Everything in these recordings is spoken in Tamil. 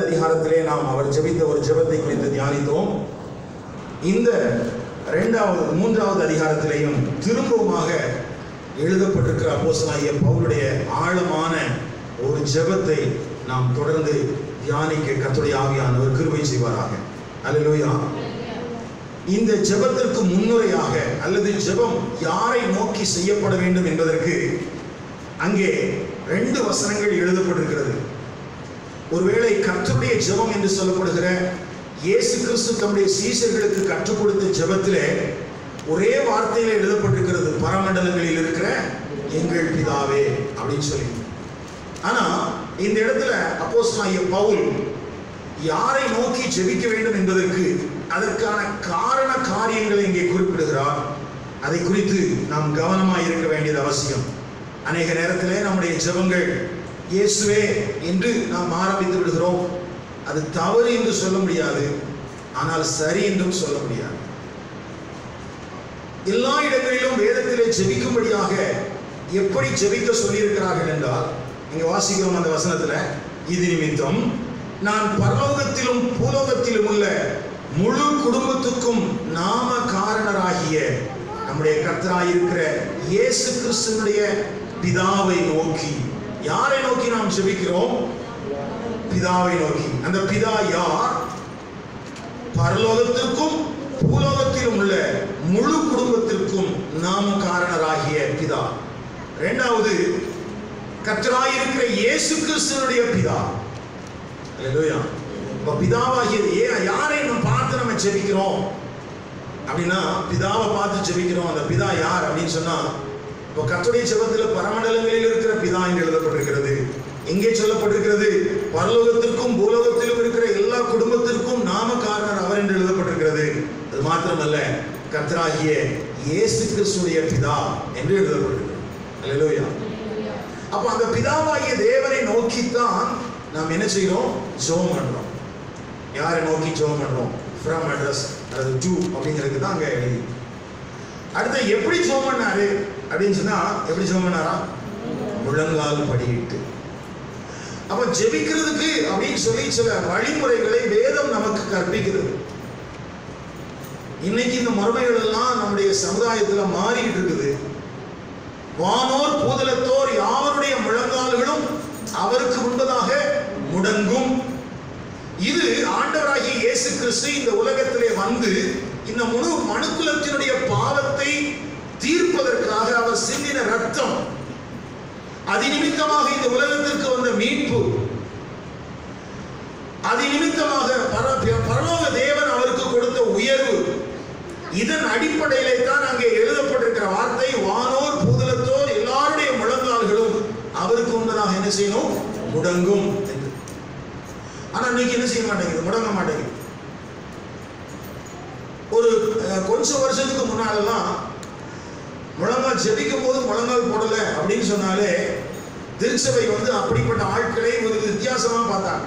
அதிகாரத்திலே நாம் அவர் ஜெபித்த ஒரு ஜெபத்தை குறித்து தியானித்தோம். இந்த இரண்டாவது மூன்றாவது அதிகாரத்திலேயும் திரும்பவுமாக எழுதப்பட்டிருக்கிற அப்போசனாகிய பவுலுடைய ஆழமான ஒரு ஜெபத்தை நாம் தொடர்ந்து தியானிக்க கத்துடைய ஆவியானவர் கிருபை செய்வாராக. அல்லேலூயா இந்த ஜெபத்திற்கு முன்னுரையாக அல்லது ஜெபம் யாரை நோக்கி செய்யப்பட வேண்டும் என்பதற்கு அங்கே ரெண்டு வசனங்கள் எழுதப்பட்டிருக்கிறது. ஒருவேளை கர்த்தருடைய ஜெபம் என்று சொல்லப்படுகிற இயேசு கிறிஸ்து தம்முடைய சீசர்களுக்கு கற்றுக் கொடுத்த ஜெபத்திலே ஒரே வார்த்தையில எழுதப்பட்டிருக்கிறது பரமண்டலங்களில் இருக்கிற எங்கள் பிதாவே அப்படின்னு சொல்லி. ஆனா இந்த இடத்துல அப்போஸ் பவுல் யாரை நோக்கி ஜெபிக்க வேண்டும் என்பதற்கு அதற்கான காரண காரியங்களை இங்கே குறிப்பிடுகிறார். அதை குறித்து நாம் கவனமாக இருக்க வேண்டியது அவசியம். அநேக நேரத்திலே நம்முடைய ஜெபங்கள் இயேசுவே என்று நாம் ஆரம்பித்து விடுகிறோம். அது தவறு என்று சொல்ல முடியாது ஆனால் சரி என்றும் சொல்ல முடியாது. எல்லா இடங்களிலும் வேதத்திலே ஜெபிக்கும்படியாக எப்படி ஜெபிக்க சொல்லியிருக்கிறார்கள் என்றால் இங்கே வாசிக்கிறோம் அந்த வசனத்துல இது நிமித்தம் நான் பரலோகத்திலும் பூலோகத்திலும் உள்ள முழு குடும்பத்துக்கும் நாம காரணராகிய நம்முடைய கர்த்தராயிருக்கிற இயேசு கிறிஸ்துவனுடைய பிதாவை நோக்கி யாரை நோக்கி நாம் ஜெபிக்கிறோம் பிதாவை நோக்கி. அந்த பிதா யார்? பரலோகத்திற்கும் பூலோகத்திலும் உள்ள முழு குடும்பத்திற்கும் நாம் காரணராகிய பிதா. இரண்டாவது கர்த்தராயிருக்கிற இயேசு கிறிஸ்தனுடைய பிதா. அல்லேலூயா பிதாவாகிய ஏ யாரை நம்ம பார்த்து நம்ம ஜெபிக்கிறோம் அப்படின்னா பிதாவை பார்த்து ஜெபிக்கிறோம் அந்த பிதா யார் அப்படின்னு சொன்னா இப்போ கத்துடைய சிவத்தில் பரமண்டலங்களில் இருக்கிற பிதா என்று எழுதப்பட்டிருக்கிறது. எங்கே சொல்லப்பட்டிருக்கிறது பரலோகத்திற்கும் பூலோகத்திலும் இருக்கிற எல்லா குடும்பத்திற்கும் நாம காரணர் அவர் என்று எழுதப்பட்டிருக்கிறது. அது மாத்திரமல்ல கத்தராகிய இயேசு கிறிஸ்துடைய பிதா என்று எழுதப்பட்டிருக்கிறது. அல்லேலூயா அப்ப அந்த பிதாவாகிய தேவனை நோக்கித்தான் நாம் என்ன செய்கிறோம்? ஜோம் பண்றோம் யாரை நோக்கி ஜோம் பண்றோம் ஃப்ரம் அட்ரஸ் அதாவது ஜூ அப்படிங்கிறது தான் அங்கே எழுதி. அடுத்து எப்படி ஜோம் பண்ணாரு? அப்படின்னு சொன்னா எப்படி ஜெபம் முழங்கால் படியிட்டு. அப்ப ஜெபிக்கிறதுக்கு அப்படின்னு சொல்லி சில வழிமுறைகளை வேதம் நமக்கு கற்பிக்கிறது. இன்னைக்கு இந்த முறைமைகள் எல்லாம் நம்முடைய சமுதாயத்துல மாறிக்கிட்டு இருக்குது. வானோர் பூதலத்தோர் யாவருடைய முழங்கால்களும் அவருக்கு முன்பதாக முடங்கும். இது ஆண்டவராகிய இயேசு கிறிஸ்து இந்த உலகத்திலே வந்து இந்த முழு மனுக்குலத்தினுடைய பாவத்தை தீர்ப்பதற்காக அவர் சிந்தின ரத்தம். அது நிமித்தமாக இந்த உலகத்திற்கு வந்த மீட்பு. அது நிமித்தமாக பர- பரலோக தேவன் அவருக்கு கொடுத்த உயர்வு. இதன் அடிப்படையிலே தான் அங்கே எழுதப்பட்டிருக்கிற வார்த்தை வானோர் பூதலத்தோர் எல்லாருடைய முழங்கால்களும் அவருக்கு உண்டதாக என்ன செய்யணும் முடங்கும் என்று. ஆனா இன்னைக்கு என்ன செய்ய மாட்டேங்குது? முடங்க மாட்டேங்குது. ஒரு கொஞ்சம் வருஷத்துக்கு முன்னாலெல்லாம் முழங்கால் ஜெபிக்கும் போது முழங்கால் போடல அப்படின்னு சொன்னாலே திருச்சபை வந்து அப்படிப்பட்ட ஆட்களை ஒரு வித்தியாசமா பார்த்தாங்க.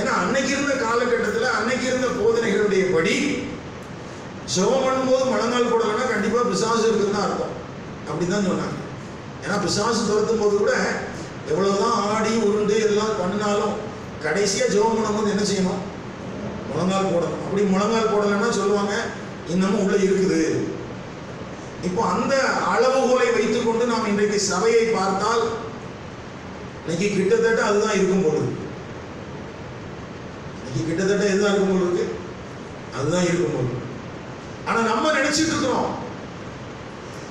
ஏன்னா அன்னைக்கு இருந்த காலகட்டத்தில் அன்னைக்கு இருந்த போதனைகளுடைய படி ஜெபம் பண்ணும்போது முழங்கால் போடலைன்னா கண்டிப்பா பிசாசு இருக்குன்னு தான் அர்த்தம். அப்படிதான் சொன்னாங்க. ஏன்னா பிசாசு துரத்தும் போது கூட எவ்வளவுதான் ஆடி உருண்டு எல்லாம் பண்ணினாலும் கடைசியா ஜெபம் பண்ணும்போது என்ன செய்யணும்? முழங்கால் போடணும். அப்படி முழங்கால் போடலைன்னா சொல்லுவாங்க இன்னமும் உள்ள இருக்குது. இப்போ அந்த அளவுகோலை வைத்துக்கொண்டு நாம் இன்றைக்கு சபையை பார்த்தால் இன்னைக்கு கிட்டத்தட்ட அதுதான் இருக்கும் பொழுது இன்னைக்கு கிட்டத்தட்ட எதுதான் இருக்கும் போல இருக்கு? அதுதான் இருக்கும் போது ஆனா நம்ம நினைச்சிட்டு இருக்கிறோம்.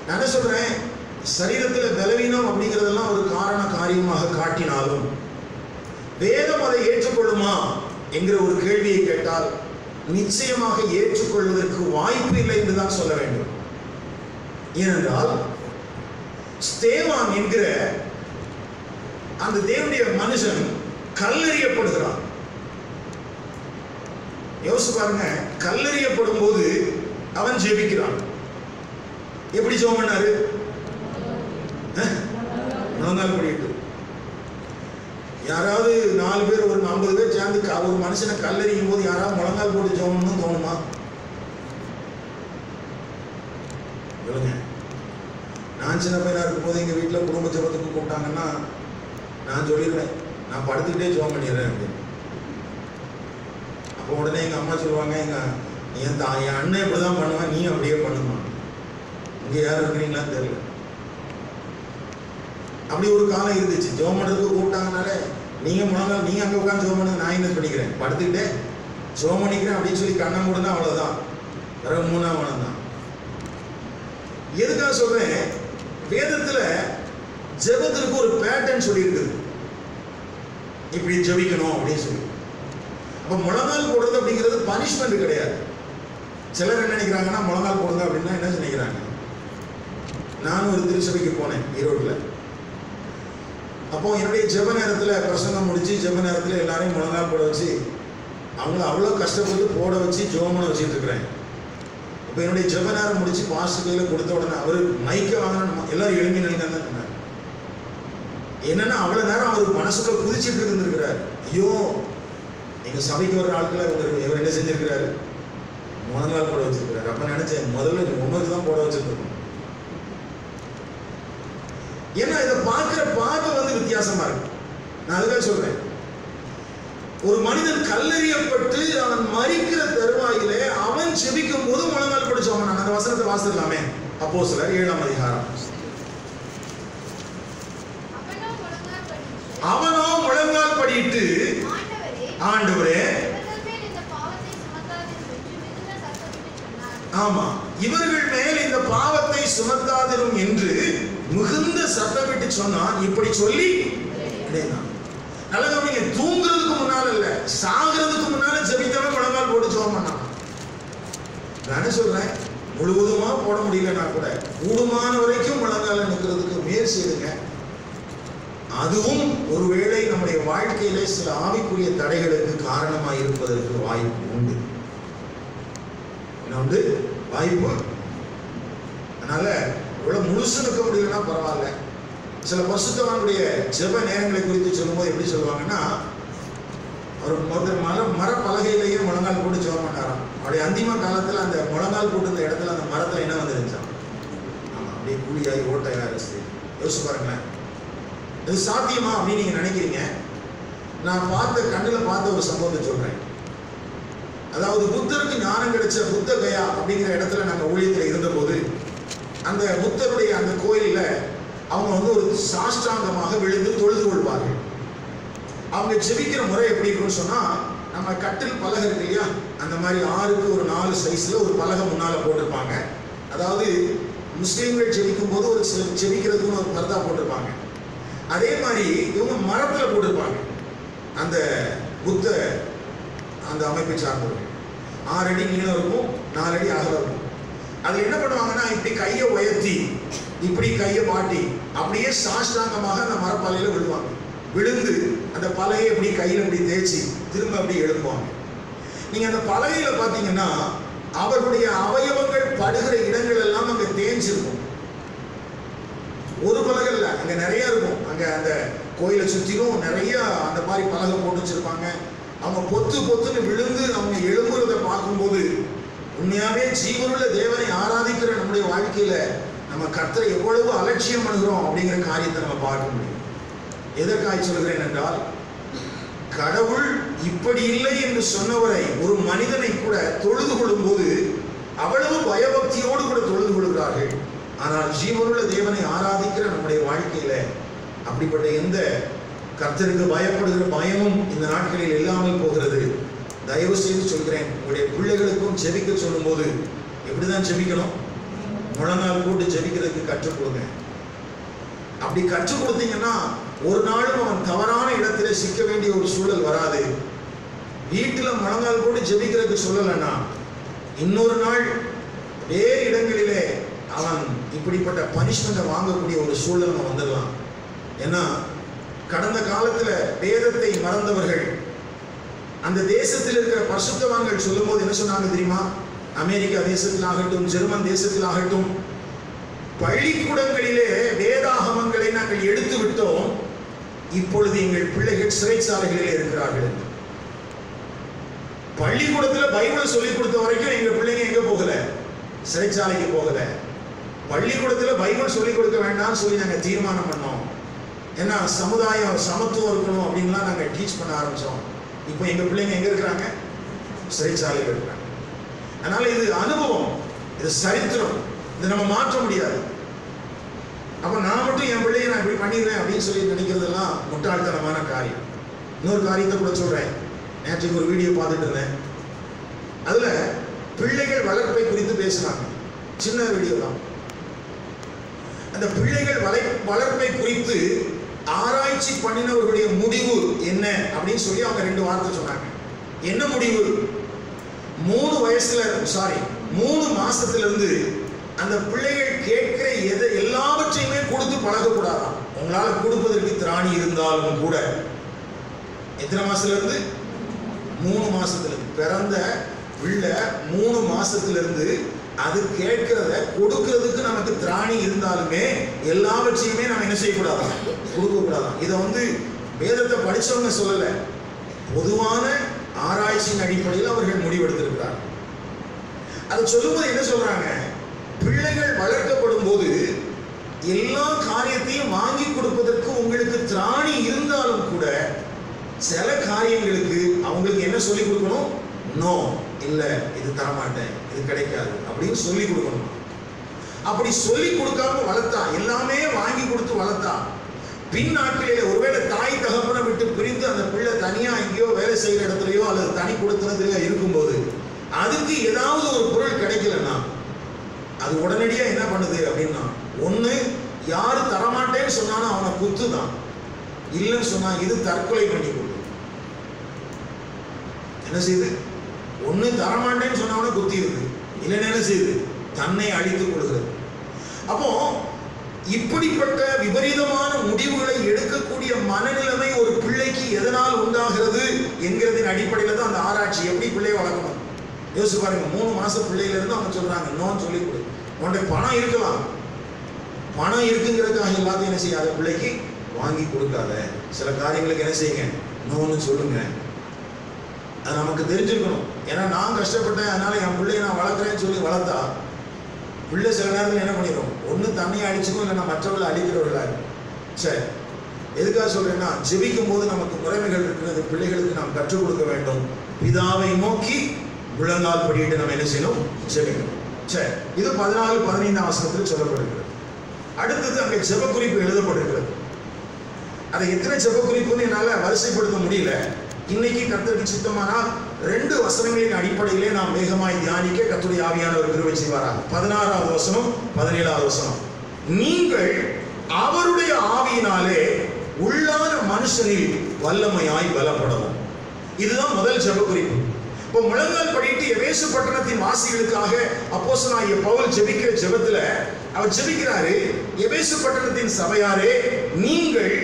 நான் என்ன சொல்றேன்? சரீரத்தில் பலவீனம் அப்படிங்கிறதெல்லாம் ஒரு காரண காரியமாக காட்டினாலும் வேதம் அதை ஏற்றுக்கொள்ளுமா என்கிற ஒரு கேள்வியை கேட்டால் நிச்சயமாக ஏற்றுக்கொள்வதற்கு வாய்ப்பு இல்லை என்று தான் சொல்ல வேண்டும். ஏனென்றால் ஸ்தேவான் என்கிற அந்த தேவனுடைய மனுஷன் கல்லறியப்படுகிறான். யோசிச்சு பாருங்க கல்லறியப்படும் போது அவன் ஜெபிக்கிறான். எப்படி ஜெபம் பண்ணாரு? அஹ்? முழங்கால் யாராவது நாலு பேர் ஒரு ஐம்பது பேர் சேர்ந்து ஒரு மனுஷனை கல்லறியும் போது யாராவது முழங்கால் போட்டு ஜெபம்னு தோணுமா சொல்லுங்க நான் சின்ன பையனா இருக்கும்போது எங்கள் வீட்டில் குடும்ப ஜபத்துக்கு கூப்பிட்டாங்கன்னா நான் சொல்லிடுறேன் நான் படுத்துக்கிட்டே ஜோம் பண்ணிடுறேன் அப்படின்னு. அம்மா சொல்லுவாங்க எங்க என் தா என் அண்ணன் இப்படி தான் பண்ணுவேன் நீ அப்படியே பண்ணுமா? இங்கே யார் இருக்கிறீங்களான்னு தெரியல. அப்படி ஒரு காலம் இருந்துச்சு. ஜோம் பண்ணுறதுக்கு கூப்பிட்டாங்கனாலே நீங்கள் முழங்கால் நீங்கள் அங்கே உட்காந்து ஜோம் பண்ணுங்க நான் என்ன பண்ணிக்கிறேன் படுத்துக்கிட்டே ஜோம் பண்ணிக்கிறேன் அப்படின்னு சொல்லி கண்ணை மூடுனா அவ்வளோதான் பிறகு மூணாம் மனம் தான். எதுக்காக சொல்கிறேன் வேதத்துல ஜெபத்திற்கு ஒரு பேட்டர்ன் சொல்லியிருக்குது. இப்படி ஜெபிக்கணும் அப்படின்னு சொல்லி. அப்போ முழங்கால் போடுறது அப்படிங்கிறது பனிஷ்மெண்ட் கிடையாது. சிலர் என்ன நினைக்கிறாங்கன்னா முழங்கால் போடுங்க அப்படின்னா என்ன நினைக்கிறாங்க? நானும் ஒரு திருச்சபைக்கு போனேன் ஈரோட்டில் அப்போ என்னுடைய ஜெப நேரத்தில் பிரசங்கம் முடிச்சு ஜெப நேரத்தில் எல்லாரையும் முழங்கால் போட வச்சு அவங்கள அவ்வளோ கஷ்டப்பட்டு போட வச்சு ஜோமனை வச்சுட்டு இருக்கிறேன். இப்போ என்னுடைய ஜெப நேரம் முடிச்சு பாஸ்டர் கையில் கொடுத்த உடனே அவர் மைக்கை வாங்கின எல்லாரும் எழுப்பி நினைங்க தான் சொன்னார். என்னன்னா அவ்வளோ நேரம் அவர் மனசுக்குள்ள குதிச்சுட்டு இருந்திருக்கிறார். ஐயோ எங்கள் சபைக்கு வர ஆட்களை இவர் இவர் என்ன செஞ்சிருக்கிறாரு? முழங்கால் போட வச்சிருக்கிறார். அப்ப நினைச்சேன் முதல்ல உமக்கு தான் போட வச்சிருக்கணும். ஏன்னா இதை பார்க்குற பார்வை வந்து வித்தியாசமா இருக்கு. நான் அதுக்காக சொல்றேன். ஒரு மனிதன் கல்லறியப்பட்டு அவன் மறிக்கிற தருவாயிலே அவன் செபிக்கும் போது முழங்கால் பிடிச்சவன் அந்த வசனத்தை வாசிடலாமே அப்போ சிலர் ஏழாம் அதிகாரம். அவனோ முழங்கால் படிட்டு ஆண்டவரே, ஆமா இவர்கள் மேல் இந்த பாவத்தை சுமத்தாதிரும் என்று மிகுந்த சத்தமிட்டு விட்டு ஆமா இவர்கள் மேல் இந்த பாவத்தை சுமத்தாதிரும் என்று மிகுந்த சத்தமிட்டு சொன்னான். இப்படி சொல்லி இணைந்தான் நல்ல கவனிங்க தூங்குறதுக்கு முன்னால இல்ல சாகிறதுக்கு முன்னால ஜபித்தவன் முழங்கால் போட்டு ஜோம் பண்ணான் நானே சொல்றேன்? முழுவதுமா போட முடியலன்னா கூட கூடுமான வரைக்கும் முழங்கால நிற்கிறதுக்கு முயற்சி எடுங்க. அதுவும் ஒருவேளை நம்முடைய வாழ்க்கையிலே சில ஆவிக்குரிய தடைகளுக்கு காரணமாக இருப்பதற்கு வாய்ப்பு உண்டு. வந்து வாய்ப்பு அதனால இவ்வளவு முழுசு நிற்க முடியலன்னா பரவாயில்ல. சில பசுத்தவனுடைய ஜெப நேரங்களை குறித்து சொல்லும்போது எப்படி சொல்லுவாங்கன்னா அவர் முதல் மர பலகையிலேயே முழங்கால் போட்டு ஜெபம் பண்ணாராம். அவருடைய அந்திம காலத்தில் அந்த முழங்கால் போட்டு இடத்துல அந்த மரத்துல என்ன வந்துருந்துச்சான் ஆமாம் அப்படியே கூலியாகி ஓட்டையாக இருந்துச்சு யோசிச்சு பாருங்களேன். இது சாத்தியமா அப்படின்னு நீங்கள் நினைக்கிறீங்க? நான் பார்த்த கண்ணில் பார்த்த ஒரு சம்பவத்தை சொல்கிறேன் அதாவது புத்தருக்கு ஞானம் கிடைச்ச புத்த கயா அப்படிங்கிற இடத்துல நாங்கள் ஊழியத்தில் இருந்தபோது அந்த புத்தருடைய அந்த கோயிலில் அவங்க வந்து ஒரு சாஷ்டாங்கமாக விழுந்து தொழுது கொள்வார்கள். அவங்க ஜெபிக்கிற முறை எப்படி இருக்கும்னு சொன்னா நம்ம கட்டில் பலகை இருக்கு இல்லையா? அந்த மாதிரி ஆறுக்கு ஒரு நாலு சைஸ்ல ஒரு பலகை முன்னால போட்டிருப்பாங்க. அதாவது முஸ்லீம்கள் ஜெபிக்கும் போது ஒரு ஜெபிக்கிறதுக்குன்னு ஒரு பர்தா போட்டிருப்பாங்க. அதே மாதிரி இவங்க மரத்துல போட்டிருப்பாங்க. அந்த புத்த அந்த அமைப்பை சார்ந்தவர்கள் ஆறு அடி நீளம் இருக்கும் நாலு அடி அகலம் இருக்கும். அதுல என்ன பண்ணுவாங்கன்னா இப்படி கையை உயர்த்தி இப்படி கையை மாட்டி அப்படியே சாஷ்டாங்கமாக அந்த மரப்பாலையில் விழுவாங்க. விழுந்து அந்த பலையை இப்படி கையில் இப்படி தேய்ச்சி திரும்ப அப்படி எழுப்புவாங்க. நீங்கள் அந்த பலையில் பார்த்தீங்கன்னா அவர்களுடைய அவயவங்கள் படுகிற இடங்கள் எல்லாம் அங்கே தேய்ஞ்சிருக்கும் ஒரு பலகை இல்லை அங்கே நிறைய இருக்கும். அங்கே அந்த கோயிலை சுற்றிலும் நிறைய அந்த மாதிரி பலகை போட்டு வச்சுருப்பாங்க. அவங்க பொத்து பொத்துன்னு விழுந்து அவங்க எழும்புறதை பார்க்கும்போது உண்மையாகவே ஜீவனுள்ள தேவனை ஆராதிக்கிற நம்முடைய வாழ்க்கையில் நம்ம கர்த்தரை எவ்வளவு அலட்சியம் பண்ணுகிறோம் அப்படிங்கிற காரியத்தை நம்ம பார்க்க முடியும். எதற்காக சொல்கிறேன் என்றால் கடவுள் இப்படி இல்லை என்று சொன்னவரை ஒரு மனிதனை கூட தொழுது கொள்ளும்போது அவ்வளவு பயபக்தியோடு கூட தொழுது கொள்கிறார்கள். ஆனால் ஜீவனுள்ள தேவனை ஆராதிக்கிற நம்முடைய வாழ்க்கையில அப்படிப்பட்ட எந்த கர்த்தருக்கு பயப்படுகிற பயமும் இந்த நாட்களில் இல்லாமல் போகிறது. தயவு செய்து சொல்கிறேன் உங்களுடைய பிள்ளைகளுக்கும் ஜெபிக்க சொல்லும்போது எப்படிதான் ஜெபிக்கணும் முழங்கால் போட்டு ஜெபிக்கிறதுக்கு கற்றுக் கொடுங்க. அப்படி கற்றுக் கொடுத்தீங்கன்னா ஒரு நாளும் அவன் தவறான இடத்துல சிக்க வேண்டிய ஒரு சூழல் வராது. வீட்டில் முழங்கால் போட்டு ஜெபிக்கிறதுக்கு சொல்லலைன்னா இன்னொரு நாள் வேறு இடங்களிலே அவன் இப்படிப்பட்ட பனிஷ்மெண்ட்டை வாங்கக்கூடிய ஒரு சூழல் அவன் வந்துடலாம். ஏன்னா கடந்த காலத்தில் வேதத்தை மறந்தவர்கள் அந்த தேசத்தில் இருக்கிற பரிசுத்தவான்கள் சொல்லும்போது என்ன சொன்னாங்க தெரியுமா? அமெரிக்கா தேசத்தில் ஆகட்டும் ஜெர்மன் தேசத்தில் ஆகட்டும் பள்ளிக்கூடங்களிலே வேதாகமங்களை நாங்கள் எடுத்து விட்டோம். இப்பொழுது எங்கள் பிள்ளைகள் சிறைச்சாலைகளிலே இருக்கிறார்கள். பள்ளிக்கூடத்தில் பைபிளை சொல்லிக் கொடுத்த வரைக்கும் எங்கள் பிள்ளைங்க எங்க போகல? சிறைச்சாலைக்கு போகல. பள்ளிக்கூடத்தில் பைபிள் சொல்லிக் கொடுக்க வேண்டாம்னு சொல்லி நாங்கள் தீர்மானம் பண்ணோம். ஏன்னா சமுதாயம் சமத்துவம் இருக்கணும் அப்படின்லாம் நாங்கள் டீச் பண்ண ஆரம்பித்தோம் இப்போ எங்கள் பிள்ளைங்க எங்கே இருக்கிறாங்க? சிறைச்சாலையில் இருக்கிறாங்க. அதனால இது அனுபவம் இது சரித்திரம். இதை நம்ம மாற்ற முடியாது. அப்ப நான் மட்டும் என் பிள்ளையை நான் இப்படி பண்ணிடுறேன் அப்படின்னு சொல்லி நினைக்கிறதெல்லாம் முட்டாள்தனமான காரியம். இன்னொரு காரியத்தை கூட சொல்றேன். நேற்று ஒரு வீடியோ பார்த்துட்டு இருந்தேன். அதுல பிள்ளைகள் வளர்ப்பை குறித்து பேசுறாங்க. சின்ன வீடியோ தான். அந்த பிள்ளைகள் வளை வளர்ப்பை குறித்து ஆராய்ச்சி பண்ணினவர்களுடைய முடிவு என்ன அப்படின்னு சொல்லி அவங்க ரெண்டு வார்த்தை சொன்னாங்க. என்ன முடிவு? மூணு வயசுல சாரி மூணு மாசத்துல இருந்து அந்த பிள்ளைகள் கேட்கிற எதை எல்லாவற்றையுமே கொடுத்து பழகக்கூடாதாம் உங்களால் கொடுப்பதற்கு திராணி இருந்தாலும் கூட எத்தனை மாசத்துல இருந்து மூணு மாசத்துல பிறந்த பிள்ளை மூணு மாசத்துல இருந்து அது கேட்கிறத கொடுக்கறதுக்கு நமக்கு திராணி இருந்தாலுமே எல்லாவற்றையுமே நம்ம என்ன செய்யக்கூடாதான்? கொடுக்கக்கூடாதான். இதை வந்து வேதத்தை படித்தவங்க சொல்லலை. பொதுவான ஆராய்ச்சியின் அடிப்படையில் அவர்கள் முடிவெடுத்திருக்கிறார் அதை சொல்லும்போது என்ன சொல்றாங்க? பிள்ளைகள் வளர்க்கப்படும் போது எல்லா காரியத்தையும் வாங்கி கொடுப்பதற்கு உங்களுக்கு திராணி இருந்தாலும் கூட சில காரியங்களுக்கு அவங்களுக்கு என்ன சொல்லி கொடுக்கணும்? நோ இல்ல இது தரமாட்டேன் இது கிடைக்காது அப்படின்னு சொல்லி கொடுக்கணும். அப்படி சொல்லி கொடுக்காம வளர்த்தா எல்லாமே வாங்கி கொடுத்து வளர்த்தா பின் நாட்களிலே ஒருவேளை தாய் தகப்பனை விட்டு பிரிந்து அந்த பிள்ளை தனியா எங்கேயோ வேலை செய்யற இடத்துலயோ அல்லது தனி கொடுத்தனத்திலயோ இருக்கும்போது அதுக்கு ஏதாவது ஒரு பொருள் கிடைக்கலன்னா அது உடனடியா என்ன பண்ணுது அப்படின்னா ஒண்ணு யாரு தரமாட்டேன்னு சொன்னாலும் அவனை குத்து தான் இல்லைன்னு சொன்னா இது தற்கொலை பண்ணி கொடு என்ன செய்யுது? ஒண்ணு தரமாட்டேன்னு சொன்னவன குத்திடுது. இல்லைன்னு என்ன செய்யுது? தன்னை அழித்துக் கொள்கிறது. அப்போ இப்படிப்பட்ட விபரீதமான முடிவுகளை எடுக்கக்கூடிய மனநிலைமை ஒரு பிள்ளைக்கு எதனால் உண்டாகிறது என்கிறதின் அடிப்படையில் தான் அந்த ஆராய்ச்சி. எப்படி பிள்ளையை வளர்க்கணும்? யோசிச்சு பாருங்க மூணு மாசம் பிள்ளையிலேருந்து அவங்க சொல்றாங்க இன்னும் சொல்லி கொடு. உன்கிட்ட பணம் இருக்கலாம். பணம் இருக்குங்கிறதுக்காக எல்லாத்தையும் என்ன செய்யாத பிள்ளைக்கு வாங்கி கொடுக்காத. சில காரியங்களுக்கு என்ன செய்யுங்க? நோன்னு சொல்லுங்க. அது நமக்கு தெரிஞ்சிருக்கணும். ஏன்னா நான் கஷ்டப்பட்டேன் அதனால என் பிள்ளையை நான் வளர்க்குறேன்னு சொல்லி வளர்த்தா பிள்ளை சில நேரத்தில் என்ன பண்ணிடும் ஒன்று தண்ணியை அடிச்சுக்கும் இல்லைன்னா மற்றவர்களை அழிக்கிறவர்களாக சரி. எதுக்காக சொல்றேன்னா ஜெபிக்கும் போது நமக்கு முறைமைகள் இருக்கிறது பிள்ளைகளுக்கு நாம் கற்றுக் கொடுக்க வேண்டும். பிதாவை நோக்கி முழங்கால் படிட்டு நம்ம என்ன செய்யணும்? ஜெபிக்கணும். சரி. இது பதினாலு பதினைந்தாம் வசனத்தில் சொல்லப்படுகிறது அடுத்தது அங்கே ஜெபக்குறிப்பு எழுதப்படுகிறது அதை எத்தனை ஜெபக்குறிப்புன்னு என்னால் வரிசைப்படுத்த முடியல. இன்னைக்கு கத்திரிக்கு சித்தமானால் ரெண்டு வசனங்களின் அடிப்படையிலே நாம் வேகமாய் தியானிக்க கத்துடைய ஆவியானவர் கிருபை செய்வாராக. பதினாறாவது வசனம் பதினேழாவது வசனம். நீங்கள் அவருடைய ஆவியினாலே உள்ளான மனுஷனில் வல்லமையாய் பலப்படவும். இதுதான் முதல் ஜெப குறிப்பு இப்போ முழங்கால் படிட்டு எவேசு பட்டணத்தின் வாசிகளுக்காக நான் பவுல் ஜெபிக்கிற ஜெபத்துல அவர் ஜெபிக்கிறாரு எவேசு பட்டணத்தின் சபையாரே நீங்கள்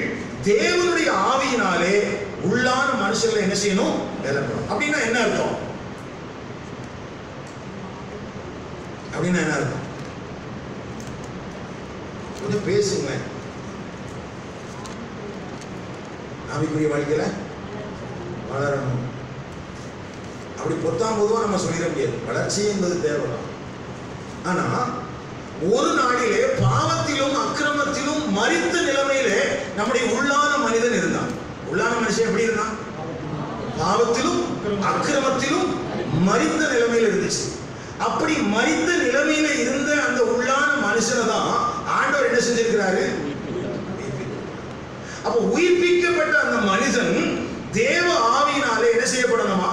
தேவனுடைய ஆவியினாலே உள்ளான மனுஷர்களை என்ன செய்யணும்? நிரப்பணும். அப்படின்னா என்ன அர்த்தம்? அப்படின்னா என்ன அர்த்தம்? கொஞ்சம் பேசுங்க. ஆவிக்குரிய வாழ்க்கையில் வளரணும். அப்படி பொத்தாம் பொதுவாக நம்ம சொல்லிட முடியாது. வளர்ச்சி என்பது தேவைதான். ஆனா ஒரு நாளிலே பாவத்திலும் அக்கிரமத்திலும் மறித்த நிலைமையிலே நம்முடைய உள்ளான மனிதன் இருந்தான். உள்ளான மனுஷன் எப்படி இருந்தான்? பாவத்திலும் அக்கிரமத்திலும் மறித்த நிலைமையில் இருந்துச்சு. அப்படி மறித்த நிலைமையில இருந்த அந்த உள்ளான மனுஷனை தான் ஆண்டவர் என்ன செஞ்சிருக்கிறாரு? அப்ப உயிர்ப்பிக்கப்பட்ட அந்த மனிதன் தேவ ஆவியினாலே என்ன செய்யப்படணுமா?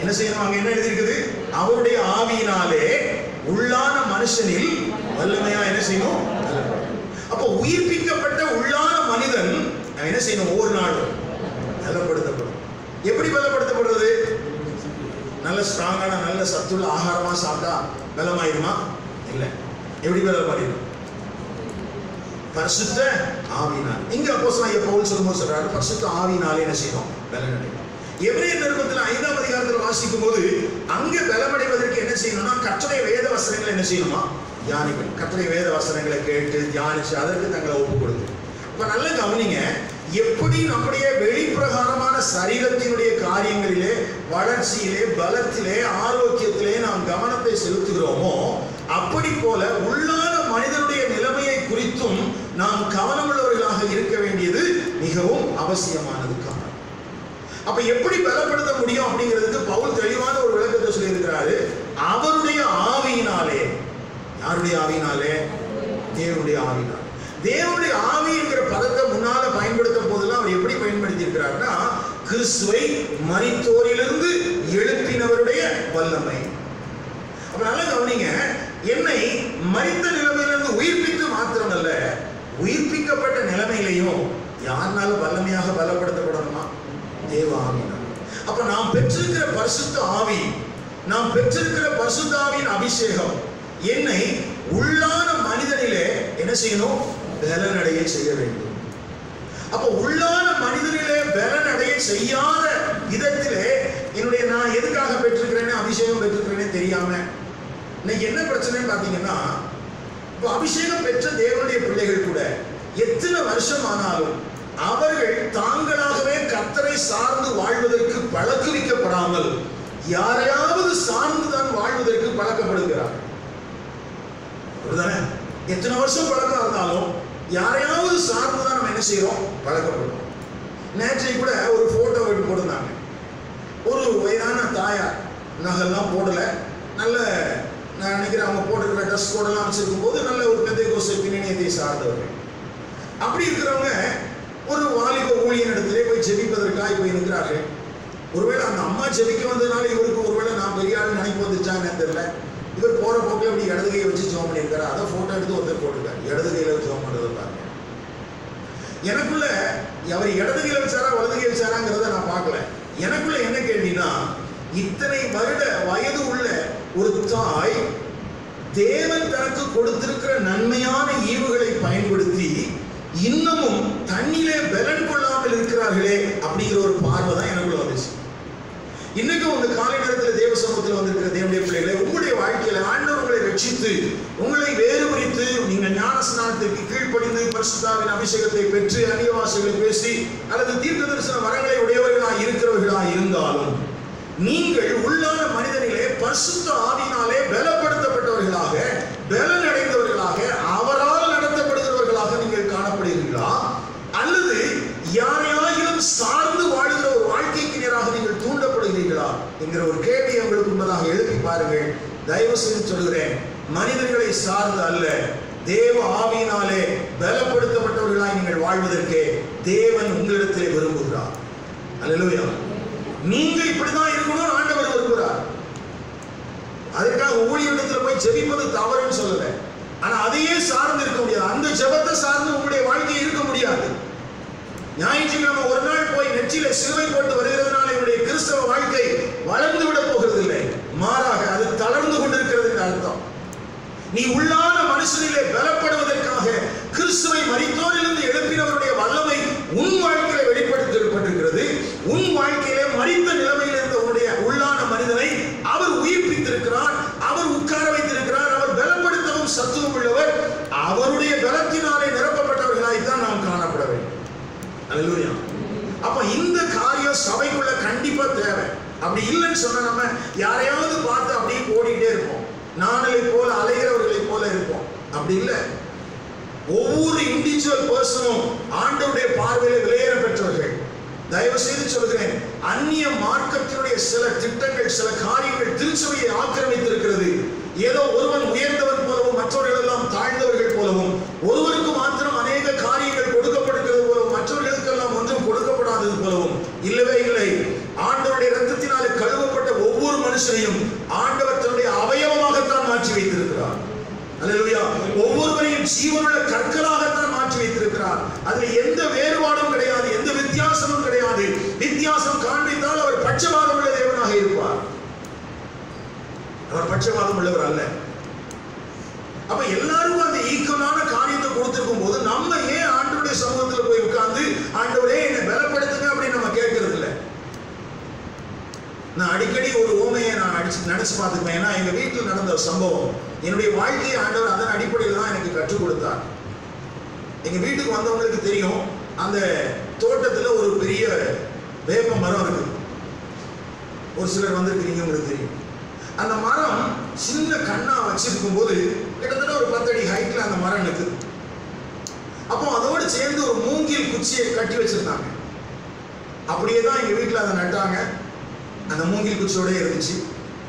என்ன செய்யணும்? அங்க என்ன எழுதியிருக்குது? அவருடைய ஆவியினாலே உள்ளான மனுஷனில் வல்லமையா என்ன செய்யணும்? அப்போ உயிர்ப்பிக்கப்பட்ட உள்ளான மனிதன் அவன் என்ன செய்யணும்? ஒவ்வொரு நாளும். பலப்படுத்தப்படும். எப்படி பலப்படுத்தப்படுவது? நல்ல ஸ்ட்ராங்கான நல்ல சத்துள்ள ஆகாரமா சாப்பிட்டா பலமாயிருமா? இல்லை. எப்படி பலமாயிரும் பரிசுத்த ஆவினால் இங்க அப்போஸ்தலன் பவுல் சொல்லும்போது சொல்றாரு பரிசுத்த ஆவினாலே என்ன செய்யணும்? பலனடையும். எபிரேய நிருபத்தில் ஐந்தாம் அதிகாரத்தில் வாசிக்கும் போது அங்க பலமடைவதற்கு என்ன செய்யணும்னா கற்றனை வேத வசனங்களை என்ன செய்யணுமா? தியானிக்கணும். கற்றனை வேத வசனங்களை கேட்டு தியானிச்சு அதற்கு தங்களை ஒப்பு கொடுக்கும் இப்ப நல்ல கவனிங்க எப்படி நம்முடைய வெளிப்பிரகாரமான சரீரத்தினுடைய காரியங்களிலே வளர்ச்சியிலே பலத்திலே ஆரோக்கியத்திலே நாம் கவனத்தை செலுத்துகிறோமோ அப்படி போல உள்ளான மனிதனுடைய நிலைமையை குறித்தும் நாம் கவனமுள்ளவர்களாக இருக்க வேண்டியது மிகவும் அவசியமானது காரணம். அப்ப எப்படி பலப்படுத்த முடியும் அப்படிங்கிறதுக்கு பவுல் தெளிவான ஒரு விளக்கத்தை சொல்லியிருக்கிறாரு. அவருடைய ஆவியினாலே யாருடைய ஆவியினாலே? தேவனுடைய ஆவினாலே தேவனுடைய ஆவி என்கிற பதத்தை முன்னால பயன்படுத்தும் போதெல்லாம் அவர் எப்படி பயன்படுத்தி இருக்கிறார்னா கிறிஸ்துவை மரித்தோரிலிருந்து எழுப்பினவருடைய வல்லமை. அப்ப நல்லா கவனிங்க என்னை மரித்த நிலைமையிலிருந்து உயிர்ப்பித்து மாத்திரமல்ல உயிர்ப்பிக்கப்பட்ட நிலைமையிலையும் யாருனால வல்லமையாக பலப்படுத்தப்படணுமா? தேவ ஆவியினால் அப்ப நாம் பெற்றிருக்கிற பரிசுத்த ஆவி நாம் பெற்றிருக்கிற பரிசுத்தாவின் அபிஷேகம் என்னை உள்ளான மனிதனிலே என்ன செய்யணும்? பலனடைய செய்ய வேண்டும். அப்ப உள்ளான மனிதனிலே பலனடைய செய்யாத விதத்திலே என்னுடைய நான் எதுக்காக பெற்றிருக்கிறேன்னு அபிஷேகம் பெற்றிருக்கிறேனே தெரியாம இன்னைக்கு என்ன பிரச்சனைன்னு பார்த்தீங்கன்னா இப்போ அபிஷேகம் பெற்ற தேவனுடைய பிள்ளைகள் கூட எத்தனை வருஷம் ஆனாலும் அவர்கள் தாங்களாகவே கத்தரை சார்ந்து வாழ்வதற்கு பழக்குவிக்கப்படாமல் யாரையாவது சார்ந்துதான் வாழ்வதற்கு பழக்கப்படுகிறார். அப்படிதானே? எத்தனை வருஷம் பழக்கம் இருந்தாலும் யாரையாவது சார்ந்து தான் நம்ம என்ன செய்கிறோம் பழக்கப்படுறோம் நேற்றைக்கு கூட ஒரு ஃபோட்டோ எடுத்து போட்டிருந்தாங்க. ஒரு வயதான தாயார் நகைலாம் போடலை. நல்ல நான் நினைக்கிறேன் அவங்க போட்டிருக்கிற ட்ரெஸ் கோடெல்லாம் வச்சுருக்கும் போது நல்ல ஒரு பெந்தை கோசை பின்னணியத்தை சார்ந்தவர்கள் அப்படி இருக்கிறவங்க ஒரு வாலிப ஊழியன் இடத்திலே போய் ஜெபிப்பதற்காக போய் இருக்கிறார்கள். ஒருவேளை அந்த அம்மா ஜெபிக்க வந்ததுனால இவருக்கு ஒருவேளை நான் பெரிய ஆள் நினைப்பு வந்துச்சா என்னன்னு தெரியல. இவர் போகிற போக்கில் அப்படி இடது கையை வச்சு ஜோம் பண்ணியிருக்காரு. அதை ஃபோட்டோ எடுத்து ஒருத்தர் போட்டிருக்காரு. இடது கையில் ஜோம் பண்ணுறது எனக்குள்ள அவர் இடது கையில வச்சாரா வலது கையில வச்சாராங்கிறத நான் பார்க்கல. எனக்குள்ள என்ன கேள்வினா இத்தனை வருட வயது உள்ள ஒரு தாய் தேவன் தனக்கு கொடுத்திருக்கிற நன்மையான ஈவுகளை பயன்படுத்தி இன்னமும் தண்ணிலே பலன் கொள்ளாமல் இருக்கிறார்களே அப்படிங்கிற ஒரு பார்வை தான் எனக்குள்ள வந்துச்சு. இன்னைக்கு உங்க காலை நேரத்தில் தேவ சமூகத்தில் வந்திருக்கிற தேவனுடைய பிள்ளைகளை உங்களுடைய வாழ்க்கையில ஆண்டவர்களை உங்களை ரட்சித்து உங்களை வேறுபடுத்து நீங்க ஞான ஸ்நானத்திற்கு கீழ்ப்படிந்து பரிசுத்தாவின் அபிஷேகத்தை பெற்று அந்நிய பேசி அல்லது தீர்க்க தரிசன வரங்களை உடையவர்களாக இருக்கிறவர்களாக இருந்தாலும் நீங்கள் உள்ளான மனிதனிலே பரிசுத்த ஆவினாலே பலப்படுத்தப்பட்டவர்களாக பல அடைந்தவர்களாக அவரால் நடத்தப்படுகிறவர்களாக நீங்கள் காணப்படுகிறீர்களா அல்லது யாரையாயிலும் சார்ந்து வாழ்கிற ஒரு வாழ்க்கைக்கு நேராக நீங்கள் தூண்டப்படுகிறீர்களா என்கிற ஒரு கேள்வியை உங்களுக்கு முன்னதாக எழுப்பி பாருங்கள் தயவு செய்து சொல்கிறேன் மனிதர்களை சார்ந்து அல்ல. தேவ ஆவியினாலே பலப்படுத்தப்பட்டவர்களாய் நீங்கள் வாழ்வதற்கே தேவன் உங்களிடத்திலே விரும்புகிறார். அல்லா நீங்க இப்படிதான் இருக்கணும் ஆண்டவர் விரும்புகிறார். அதற்காக ஊழியத்தில் போய் ஜெபிப்பது தவறுன்னு சொல்லல. ஆனா அதையே சார்ந்து இருக்க முடியாது. அந்த ஜெபத்தை சார்ந்து உங்களுடைய வாழ்க்கை இருக்க முடியாது. ஞாயிற்றுக்கிழமை ஒரு நாள் போய் நெற்றியில சிலுவை போட்டு வருகிறதுனால என்னுடைய கிறிஸ்தவ வாழ்க்கை வளர்ந்து விட போகிறது இல்லை மாறாக அது தளர்ந்து கொண்டிருக்கிறது என்று அர்த்தம் நீ உள்ளான மனுஷனிலே பலப்படுவதற்காக கிறிஸ்துவை மறித்தோரிலிருந்து எழுப்பினவருடைய வல்லமை உன் வாழ்க்கையில வெளிப்படுத்தப்பட்டிருக்கிறது உன் வாழ்க்கையிலே மறித்த நிலைமையில் இருந்த உன்னுடைய உள்ளான மனிதனை அவர் உயிர்ப்பித்திருக்கிறார் அவர் உட்கார வைத்திருக்கிறார் அவர் பலப்படுத்தவும் சத்துவம் உள்ளவர். அவருடைய பலத்தினாலே நிரப்பப்பட்டவர்களாய்த்தான் நாம் காணப்பட வேண்டும். அல்லேலூயா. அப்ப இந்த காரியம் சபைக்குள்ள கண்டிப்பா தேவை. அப்படி இல்லைன்னு சொன்னா நம்ம யாரையாவது பார்த்து அப்படியே ஓடிக்கிட்டே இருப்போம். நானே போ அப்படி இல்லை. ஒவ்வொரு இண்டிவிஜுவல் பர்சனும் ஆண்டவுடைய பார்வையில விலையேற பெற்றவர்கள். தயவு செய்து சொல்கிறேன் அந்நிய மார்க்கத்தினுடைய சில திட்டங்கள் சில காரியங்கள் திருச்சபையை ஆக்கிரமித்திருக்கிறது. ஏதோ ஒருவன் உயர்ந்தவன் போலவும் மற்றவர்கள் எல்லாம் தாழ்ந்தவர்கள் போலவும் ஒருவருக்கு மாத்திரம் அநேக காரியங்கள் கொடுக்கப்படுகிறது போலவும் மற்றவர்களுக்கெல்லாம் ஒன்றும் கொடுக்கப்படாதது போலவும் இல்லவே இல்லை ஆண்டவருடைய ரத்தத்தினாலே கழுவப்பட்ட ஒவ்வொரு மனுஷனையும் ஆண்டவர் தன்னுடைய அவயவமாகத்தான் மாற்றி வைத்திருக்கிறார் அல்லேலூயா ஒவ்வொருவரையும் ஜீவனுள்ள கற்களாகத்தான் மாற்றி வைத்திருக்கிறார் அதுல எந்த வேறுபாடும் கிடையாது எந்த வித்தியாசமும் கிடையாது வித்தியாசம் காண்பித்தால் அவர் பட்சபாதம் உள்ள தேவனாக இருப்பார் அவர் பட்சபாதம் உள்ளவர் அல்ல அப்ப எல்லாருக்கும் அந்த ஈக்குவலான காரியத்தை கொடுத்திருக்கும் போது நம்ம ஏன் ஆண்டோடைய சமூகத்துல போய் உட்கார்ந்து ஆண்டவரே என்னை பலப்படுத்துங்க அப்படின்னு நம்ம கேட்கறது இல்லை நான் அடிக்கடி ஒரு ஓமையை நான் அடிச்சு நினைச்சு பார்த்துக்குவேன். ஏன்னா எங்க வீட்டில் நடந்த ஒரு சம்பவம் என்னுடைய வாழ்க்கையை ஆண்டவர் அதன் அடிப்படையில் தான் எனக்கு கற்றுக் கொடுத்தார். எங்க வீட்டுக்கு வந்தவங்களுக்கு தெரியும் அந்த தோட்டத்துல ஒரு பெரிய வேப்ப மரம் இருக்கு. ஒரு சிலர் வந்திருக்கிறீங்க உங்களுக்கு தெரியும். அந்த மரம் சின்ன கண்ணா வச்சிருக்கும் போது கிட்டத்தட்ட ஒரு பத்து அடி ஹைட்ல அந்த மரம் இருக்குது அப்போ அதோடு சேர்ந்து ஒரு மூங்கில் குச்சியை கட்டி வச்சிருந்தாங்க. அப்படியே தான் எங்க வீட்டில் அதை நட்டாங்க. அந்த மூங்கில் குச்சியோட இருந்துச்சு.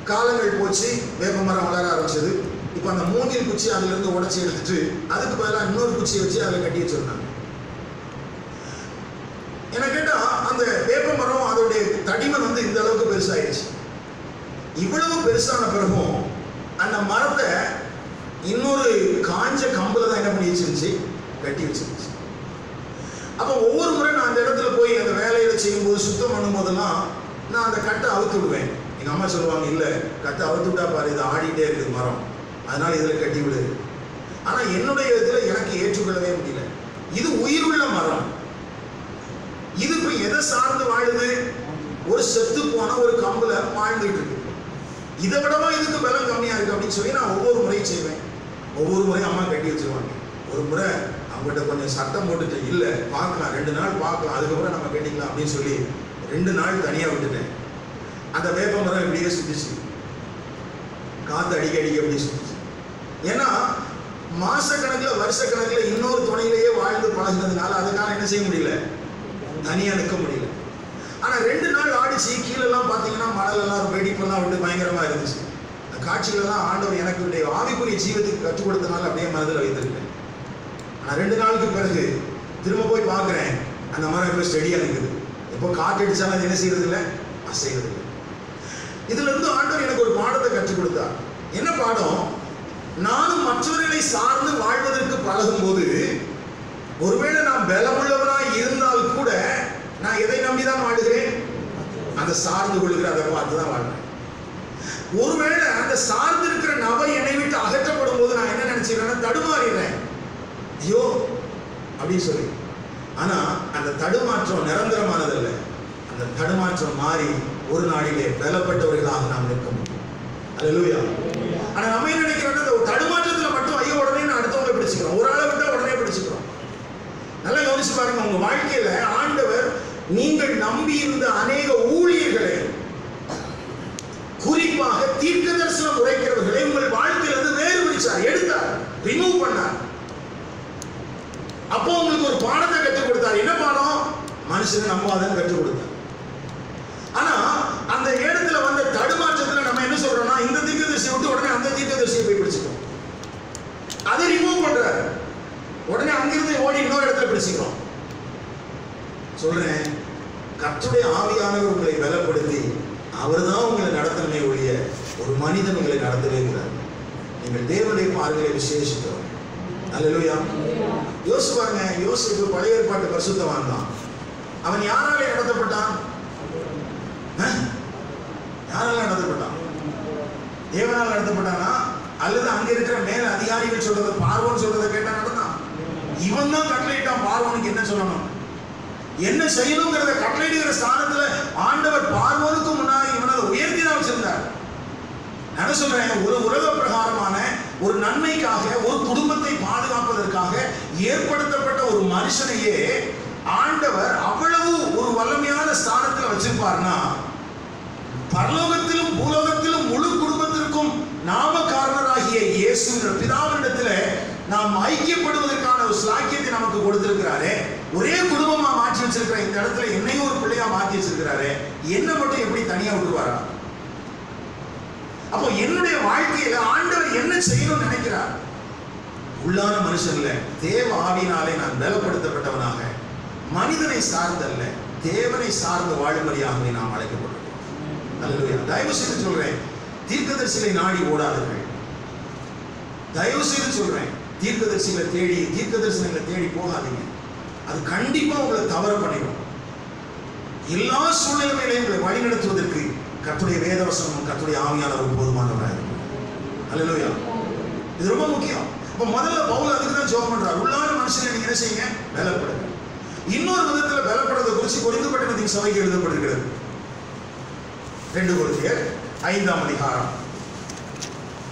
காலங்கள் போச்சு வேப்ப மரம் வளர ஆரம்பிச்சது. இப்போ அந்த மூங்கில் குச்சி அதுல இருந்து உடச்சி எடுத்துட்டு அதுக்கு பதிலாக இன்னொரு குச்சியை வச்சு அதில் கட்டி வச்சிருந்தாங்க என்ன கேட்டா அந்த வேப்ப மரம் அதோடைய தடிமன் வந்து இந்த அளவுக்கு பெருசாயிருச்சு இவ்வளவு பெருசான பிறகும் அந்த மரத்தை இன்னொரு காஞ்ச கம்பில் தான் என்ன பண்ணி வச்சிருந்துச்சு? கட்டி வச்சிருந்துச்சு. அப்போ ஒவ்வொரு முறை நான் அந்த இடத்துல போய் அந்த வேலையில செய்யும்போது சுத்தம் பண்ணும் போதெல்லாம் நான் அந்த கட்டை அவுத்து விடுவேன். எங்கள் அம்மா சொல்லுவாங்க இல்லை கட்டை அவுத்து விட்டா பாரு இது ஆடிட்டே இருக்குது மரம். அதனால இதில் கட்டி விடு. ஆனால் என்னுடைய இதில் எனக்கு ஏற்றுக்கொள்ளவே முடியல. இது உயிருள்ள மரம். இது இப்போ எதை சார்ந்து வாழுது? ஒரு செத்து போன ஒரு கம்பில் வாழ்ந்துட்டு இருக்கு. இதை விடமா இதுக்கு பலம் கம்மியா இருக்கு அப்படின்னு சொல்லி நான் ஒவ்வொரு முறையும் செய்வேன். ஒவ்வொரு முறையும் அம்மா கட்டி வச்சிருவாங்க. ஒரு முறை அவங்ககிட்ட கொஞ்சம் சட்டம் போட்டுட்டு இல்ல பார்க்கலாம். ரெண்டு நாள் பார்க்கலாம். அதுக்கப்புறம் நம்ம கட்டிக்கலாம். அப்படின்னு சொல்லி ரெண்டு நாள் தனியா விட்டுட்டேன். அந்த வேப்ப மரம் இப்படியே சுத்திச்சு. காத்து அடிக்க அடிக்க அப்படியே சுத்திச்சு. ஏன்னா மாச கணக்குல வருஷ கணக்குல இன்னொரு துணையிலேயே வாழ்ந்து பழகினதுனால அதுக்காக என்ன செய்ய முடியல? தனியா நிற்க முடியல. ஆனா ரெண்டு நாள் ஆடிச்சு கீழெல்லாம் பாத்தீங்கன்னா மணலெல்லாம் வெடிப்பெல்லாம் விட்டு பயங்கரமாக இருந்துச்சு. அந்த காட்சிகளெல்லாம் ஆண்டவர் எனக்கு ஆவிக்குரிய ஜீவத்துக்கு கற்றுக் கொடுத்தனால அப்படியே மனதில் வைத்திருக்கேன். நான் ரெண்டு நாளுக்கு பிறகு திரும்ப போய் பார்க்குறேன். அந்த மரம் இப்போ ஸ்டெடியா இருக்குது எப்போ காற்று அடித்தாலும் அது என்ன செய்யறது இல்லை அசைகிறது இல்லை இதுலேருந்து ஆண்டவர் எனக்கு ஒரு பாடத்தை கற்றுக் கொடுத்தார். என்ன பாடம்? நானும் மற்றவர்களை சார்ந்து வாழ்வதற்கு பழகும் போது ஒருவேளை நான் பலமுள்ளவனாக இருந்தால் கூட நான் எதை நம்பிதான் வாழுகிறேன்? அந்த சார்ந்து கொள்கிற அதை பார்த்து தான் வாழ்றேன் ஒருவேளை அந்த சார்ந்து இருக்கிற நபை என்னை விட்டு அகற்றப்படும் போது நான் என்ன நினைச்சுக்கிறேன்னா தடுமாறிடுறேன். ஐயோ அப்படின்னு சொல்லி. ஆனா அந்த தடுமாற்றம் நிரந்தரமானதில்லை. அந்த தடுமாற்றம் மாறி ஒரு நாளிலே பலப்பட்டவர்களாக நாம் நிற்க முடியும். அல்லேலூயா. ஆனா நம்ம என்ன நினைக்கிறோம்னா இந்த தடுமாற்றத்துல மட்டும் ஐயோ உடனே நான் அடுத்தவங்களை பிடிச்சுக்கிறோம். ஒரு ஆளை விட்டா உடனே பிடிச்சுக்கிறோம். நல்லா கவனிச்சு பாருங்க உங்க வாழ்க்கையில ஆண்டவர் நீங்கள் நம்பி இருந்த அநேக ஊழியர்களை குறிப்பாக தீர்க்க தரிசனம் உரைக்கிறவர்களை உங்கள் வாழ்க்கையிலிருந்து வேறு பிடிச்சார் எடுத்தார் ரிமூவ் பண்ணார். அப்போ உங்களுக்கு ஒரு பாடத்தை கற்றுக் கொடுத்தார். என்ன பாடம்? மனுஷனை நம்பாதன்னு கற்றுக் கொடுத்தார். ஆனா அந்த இடத்துல வந்த தடுமாற்றத்துல நம்ம என்ன சொல்றோம்னா இந்த தீர்க்கதரிசியை விட்டு உடனே அந்த தீர்க்கதரிசியை போய் பிடிச்சுக்கிறோம். அதை ரிமூவ் பண்றாரு. உடனே அங்கிருந்து ஓடி இன்னொரு இடத்துல பிடிச்சிக்கிறோம். சொல்றேன். கர்த்தருடைய ஆவியானவர் உங்களை பலப்படுத்தி அவர்தான் உங்களை நடத்தணுமே ஒழிய ஒரு மனிதன் உங்களை நடத்தவே கூடாது. நீங்கள் தேவனுடைய பார்வையை விசேஷிக்கிறோம் அல்லேலூயா யோசிச்சு பாருங்க யோசிப்பு பழைய ஏற்பாட்டு பரிசுத்தவான் தான். அவன் யாராலே நடத்தப்பட்டான்? யாரால நடத்தப்பட்டான்? தேவனால் நடத்தப்பட்டானா? அல்லது அங்க இருக்கிற மேல அதிகாரிகள் சொல்றதை பார்வோன் சொல்றதை கேட்டா நடந்தான்? இவன் தான் கட்டளையிட்டான் பார்வோனுக்கு என்ன சொல்லணும்? என்ன செய்யணுங்கிறத கட்டளையிடுகிற ஸ்தானத்துல ஆண்டவர் பார்வோனுக்கு முன்னாடி இவனதை உயர்த்தி தான் வச்சிருந்தார். நான் என்ன சொல்றேன் ஒரு உலக பிரகாரமான ஒரு நன்மைக்காக ஒரு குடும்பத்தை பாதுகாப்பதற்காக ஏற்படுத்தப்பட்ட ஒரு மனுஷனையே ஆண்டவர் அவ்வளவு ஒரு வல்லமையான ஸ்தானத்துல வச்சிருப்பார்னா பரலோகத்திலும் பூலோகத்திலும் முழு குடும்பத்திற்கும் நாமகாரணராகிய இயேசுங்கிற பிதாவினிடத்துல நாம் ஐக்கியப்படுவதற்கான ஒரு சாக்கியத்தை நமக்கு கொடுத்திருக்கிறாரே. ஒரே குடும்பமா மாற்றி வச்சிருக்கிற இந்த இடத்துல என்னையும் ஒரு பிள்ளையா மாற்றி வச்சிருக்கிறாரு. என்ன மட்டும் எப்படி தனியா விடுவாரா அப்போ என்னுடைய வாழ்க்கையில ஆண்டவர் என்ன செய்யணும்னு நினைக்கிறார்? உள்ளான மனுஷன்ல தேவ ஆவியினாலே நான் பலப்படுத்தப்பட்டவனாக. மனிதனை சார்ந்தல்ல தேவனை சார்ந்த வாழும்படியாகவே நாம் அழைக்கப்பட்டிருக்கிறோம். அல்லேலூயா. தயவு செய்து சொல்றேன் தீர்க்கதரிசிகளை நாடி ஓடாதீர்கள். தயவு செய்து சொல்றேன் தீர்க்கதரிசிகளை தேடி தீர்க்கதரிசனங்களை தேடி போகாதீங்க. அது கண்டிப்பா உங்களை தவற பண்ணிடும். எல்லா சூழ்நிலைகளையும் உங்களை வழிநடத்துவதற்கு கத்துடைய வேதவசனம் கத்துடைய ஆவியானவர் போதுமானவராக இருக்கும் இது ரொம்ப முக்கியம். இப்போ முதல்ல பவுல் அதுக்கு தான் ஜோம் பண்ணுறாரு உள்ளான மனுஷனை நீங்க என்ன செய்யுங்க? பலப்படுங்க இன்னொரு விதத்துல பலப்படுறதை குறித்து கொரிந்து சபைக்கு எழுதப்படுகிறது ரெண்டு குறிச்சியர் ஐந்தாம் அதிகாரம்.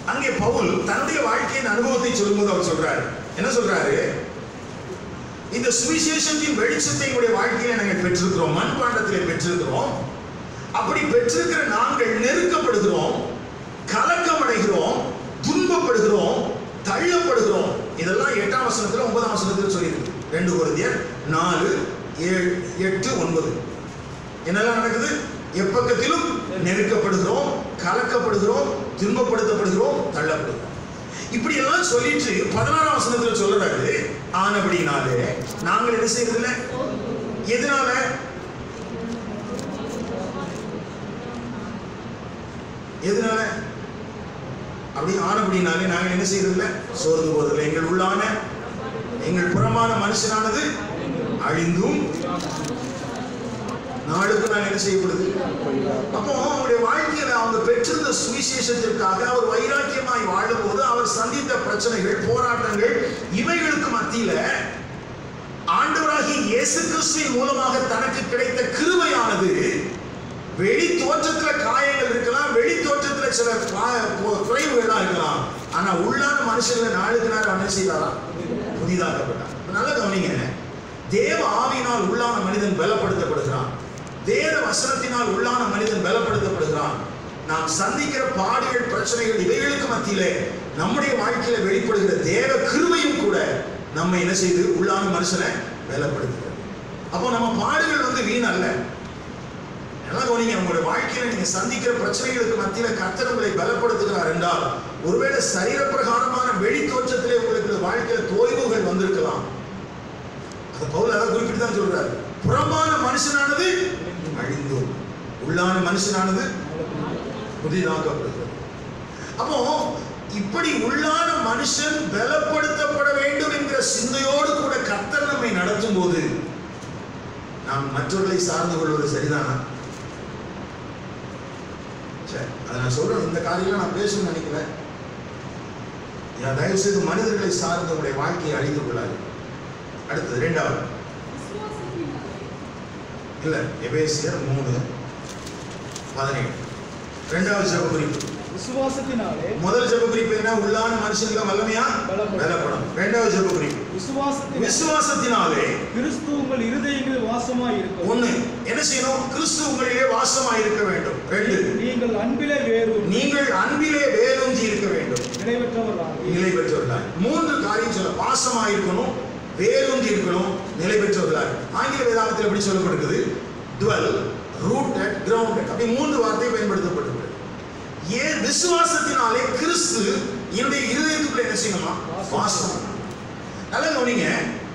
அங்கே பவுல் தன்னுடைய வாழ்க்கையின் அனுபவத்தை சொல்லும்போது அவர் சொல்றாரு. என்ன சொல்றாரு? இந்த சுவிசேஷத்தின் வெளிச்சத்தை உடைய வாழ்க்கையில நாங்கள் பெற்றிருக்கிறோம் மண்பாண்டத்திலே பெற்றிருக்கிறோம். அப்படி பெற்றிருக்கிற நாங்கள் நெருக்கப்படுகிறோம் கலக்கம் அடைகிறோம் துன்பப்படுகிறோம் தள்ளப்படுகிறோம். இதெல்லாம் எட்டாம் வசனத்தில் ஒன்பதாம் வசனத்தில் சொல்லியிருக்கு. ரெண்டு குருந்தியர் நாலு ஏழு எட்டு ஒன்பது. என்னெல்லாம் நடக்குது? எப்பக்கத்திலும் நெருக்கப்படுகிறோம் கலக்கப்படுகிறோம் துன்பப்படுத்தப்படுகிறோம் தள்ளப்படுகிறோம். இப்படி எல்லாம் சொல்லிட்டு பதினாறாம் வசனத்துல சொல்றாரு ஆனபடினாலே நாங்கள் என்ன செய்யறதில்ல? எதனால? எதனால? அப்படி ஆனபடினாலே நாங்கள் என்ன செய்யறதில்ல? சோர்ந்து போவதில்லை எங்கள் உள்ளான எங்கள் புறமான மனுஷனானது அழிந்தும் நாளுக்கு நான் என்ன செய்யப்படுது? அப்போ அவருடைய வாழ்க்கையில அவங்க பெற்றிருந்த சுவிசேஷத்திற்காக அவர் வைராக்கியமாய் வாழும்போது அவர் சந்தித்த பிரச்சனைகள் போராட்டங்கள் இவைகளுக்கு மத்தியில ஆண்டவராகிய இயேசு கிறிஸ்துவின் மூலமாக தனக்கு கிடைத்த கிருமையானது வெளி தோற்றத்துல காயங்கள் இருக்கலாம் வெளி தோற்றத்துல சில கா- குறைவுகள்லாம் இருக்கலாம். ஆனா உள்ளான மனுஷங்களை நாளுக்கு நாள் என்ன செய்தாராம் புதிதாக்கப்பட்டார். நல்லா கவனிங்க. தேவ ஆவியினால் உள்ளான மனிதன் பலப்படுத்தப்படுகிறான். வேத வசனத்தினால் உள்ளான மனிதன் பலப்படுத்தப்படுகிறான். நாம் சந்திக்கிற பாடுகள் பிரச்சனைகள் இவைகளுக்கு மத்தியிலே நம்முடைய வாழ்க்கையில வெளிப்படுகிற தேவ கிருமையும் கூட நம்ம என்ன செய்து உள்ளான மனுஷனை பலப்படுத்துகிறது அப்போ நம்ம பாடுகள் வந்து வீண் அல்ல. நல்லா கவனிங்க உங்களுடைய வாழ்க்கையில நீங்க சந்திக்கிற பிரச்சனைகளுக்கு மத்தியில கர்த்தர் உங்களை பலப்படுத்துகிறார் என்றால் ஒருவேளை சரீர பிரகாரமான வெளி தோற்றத்திலே உங்களுக்கு வாழ்க்கையில தோய்வுகள் வந்திருக்கலாம். அதை பவுல் அதை குறிப்பிட்டு தான் சொல்றாரு. புறமான மனுஷனானது அழிந்தோம். உள்ளான மனுஷனானது புதிதாக்கப்படுகிறது. அப்போ இப்படி உள்ளான மனுஷன் பலப்படுத்தப்பட வேண்டும் என்கிற சிந்தையோடு கூட கர்த்தர் நம்மை நடத்தும் போது நாம் மற்றவர்களை சார்ந்து கொள்வது சரிதானா? சரி அதை நான் சொல்றேன். இந்த காரியம்லாம் நான் பேசணும்னு நினைக்கிறேன் தயவு செய்து மனிதர்களை சார்ந்து உங்களுடைய வாழ்க்கையை அழிந்து கொள்ளாது அடுத்தது இரண்டாவது. இல்ல எபேசியர் மூணு பதினேழு. ரெண்டாவது ஜெப குறிப்பு விசுவாசத்தினாலே முதல் ஜெப குறிப்பு என்ன? உள்ளான மனுஷனுக்கு வல்லமையா? பலப்படும். ரெண்டாவது ஜெப குறிப்பு விசுவாசத்தினாலே விசுவாசத்தினாலே கிறிஸ்து உங்கள் இருதயங்களில் வாசமாய் இருக்கும் ஒண்ணு என்ன செய்யணும்? கிறிஸ்து உங்களிலே வாசமாய் இருக்க வேண்டும். ரெண்டு நீங்கள் அன்பிலே வேறு நீங்கள் அன்பிலே வேரூன்றி இருக்க வேண்டும். நிலைபெற்றவர்களாக நிலை பெற்றவர்களாய். மூன்று காரியம் சொல்ல வாசமாய் இருக்கணும் வேரூன்றி இருக்கணும் நிலை பெற்றவர்களாக. ஆங்கில வேதாகத்தில் எப்படி சொல்லப்படுகிறது டுவெல் ரூட்டட் கிரவுண்டட் அப்படி மூன்று வார்த்தை பயன்படுத்தப்படுகிறது ஏன் விசுவாசத்தினாலே கிறிஸ்து என்னுடைய இருதயத்துக்குள்ள என்ன செய்யணுமா? வாசம். நல்லா கவனிங்க.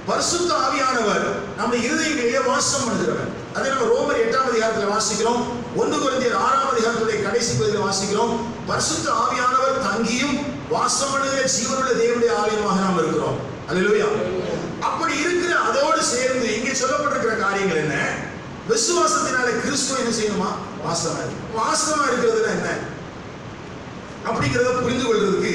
பரிசுத்த ஆவியானவர் நம்ம இருதயங்களிலே வாசம் பண்ணுகிறவர். அதே நம்ம ரோமர் எட்டாம் அதிகாரத்தில் வாசிக்கிறோம். ஒன்று குறைந்தர் ஆறாம் அதிகாரத்துடைய கடைசி பகுதியில் வாசிக்கிறோம். பரிசுத்த ஆவியானவர் தங்கியும் வாசம் பண்ணுகிற ஜீவனுள்ள தேவனுடைய ஆலயமாக நாம் இருக்கிறோம். அல்லேலூயா. அப்படி இருக்க சேர்ந்து இங்கே சொல்லப்பட்டிருக்கிற காரியங்கள் என்ன? விசுவாசத்தினாலே கிறிஸ்துவ என்ன செய்யணுமா? வாசமா இருக்கு. வாசமா இருக்கிறதுல என்ன? அப்படிங்கிறத புரிந்து கொள்றதுக்கு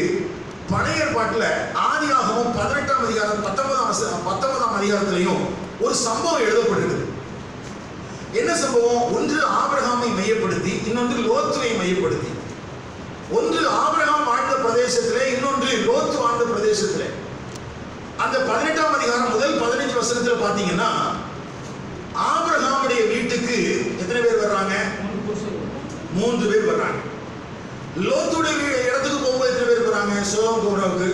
பழைய ஏற்பாட்டுல ஆதியாகமம் பதினெட்டாம் அதிகாரம் பத்தொன்பதாம் பத்தொன்பதாம் அதிகாரத்திலையும் ஒரு சம்பவம் எழுதப்பட்டிருக்குது. என்ன சம்பவம்? ஒன்று ஆபிரகாமை மையப்படுத்தி இன்னொன்று லோத்துவை மையப்படுத்தி. ஒன்று ஆபிரகாம் வாழ்ந்த பிரதேசத்திலே இன்னொன்று லோத்து வாழ்ந்த பிரதேசத்திலே. அந்த பதினெட்டாம் அதிகாரம் முதல் பதினஞ்சு வருஷத்துல பாத்தீங்கன்னா ஆபிரகாமுடைய வீட்டுக்கு எத்தனை பேர் வர்றாங்க? மூன்று பேர் வர்றாங்க. லோத்துடைய இடத்துக்கு போகும்போது எத்தனை பேர் வராங்க சோகம் குமராவுக்கு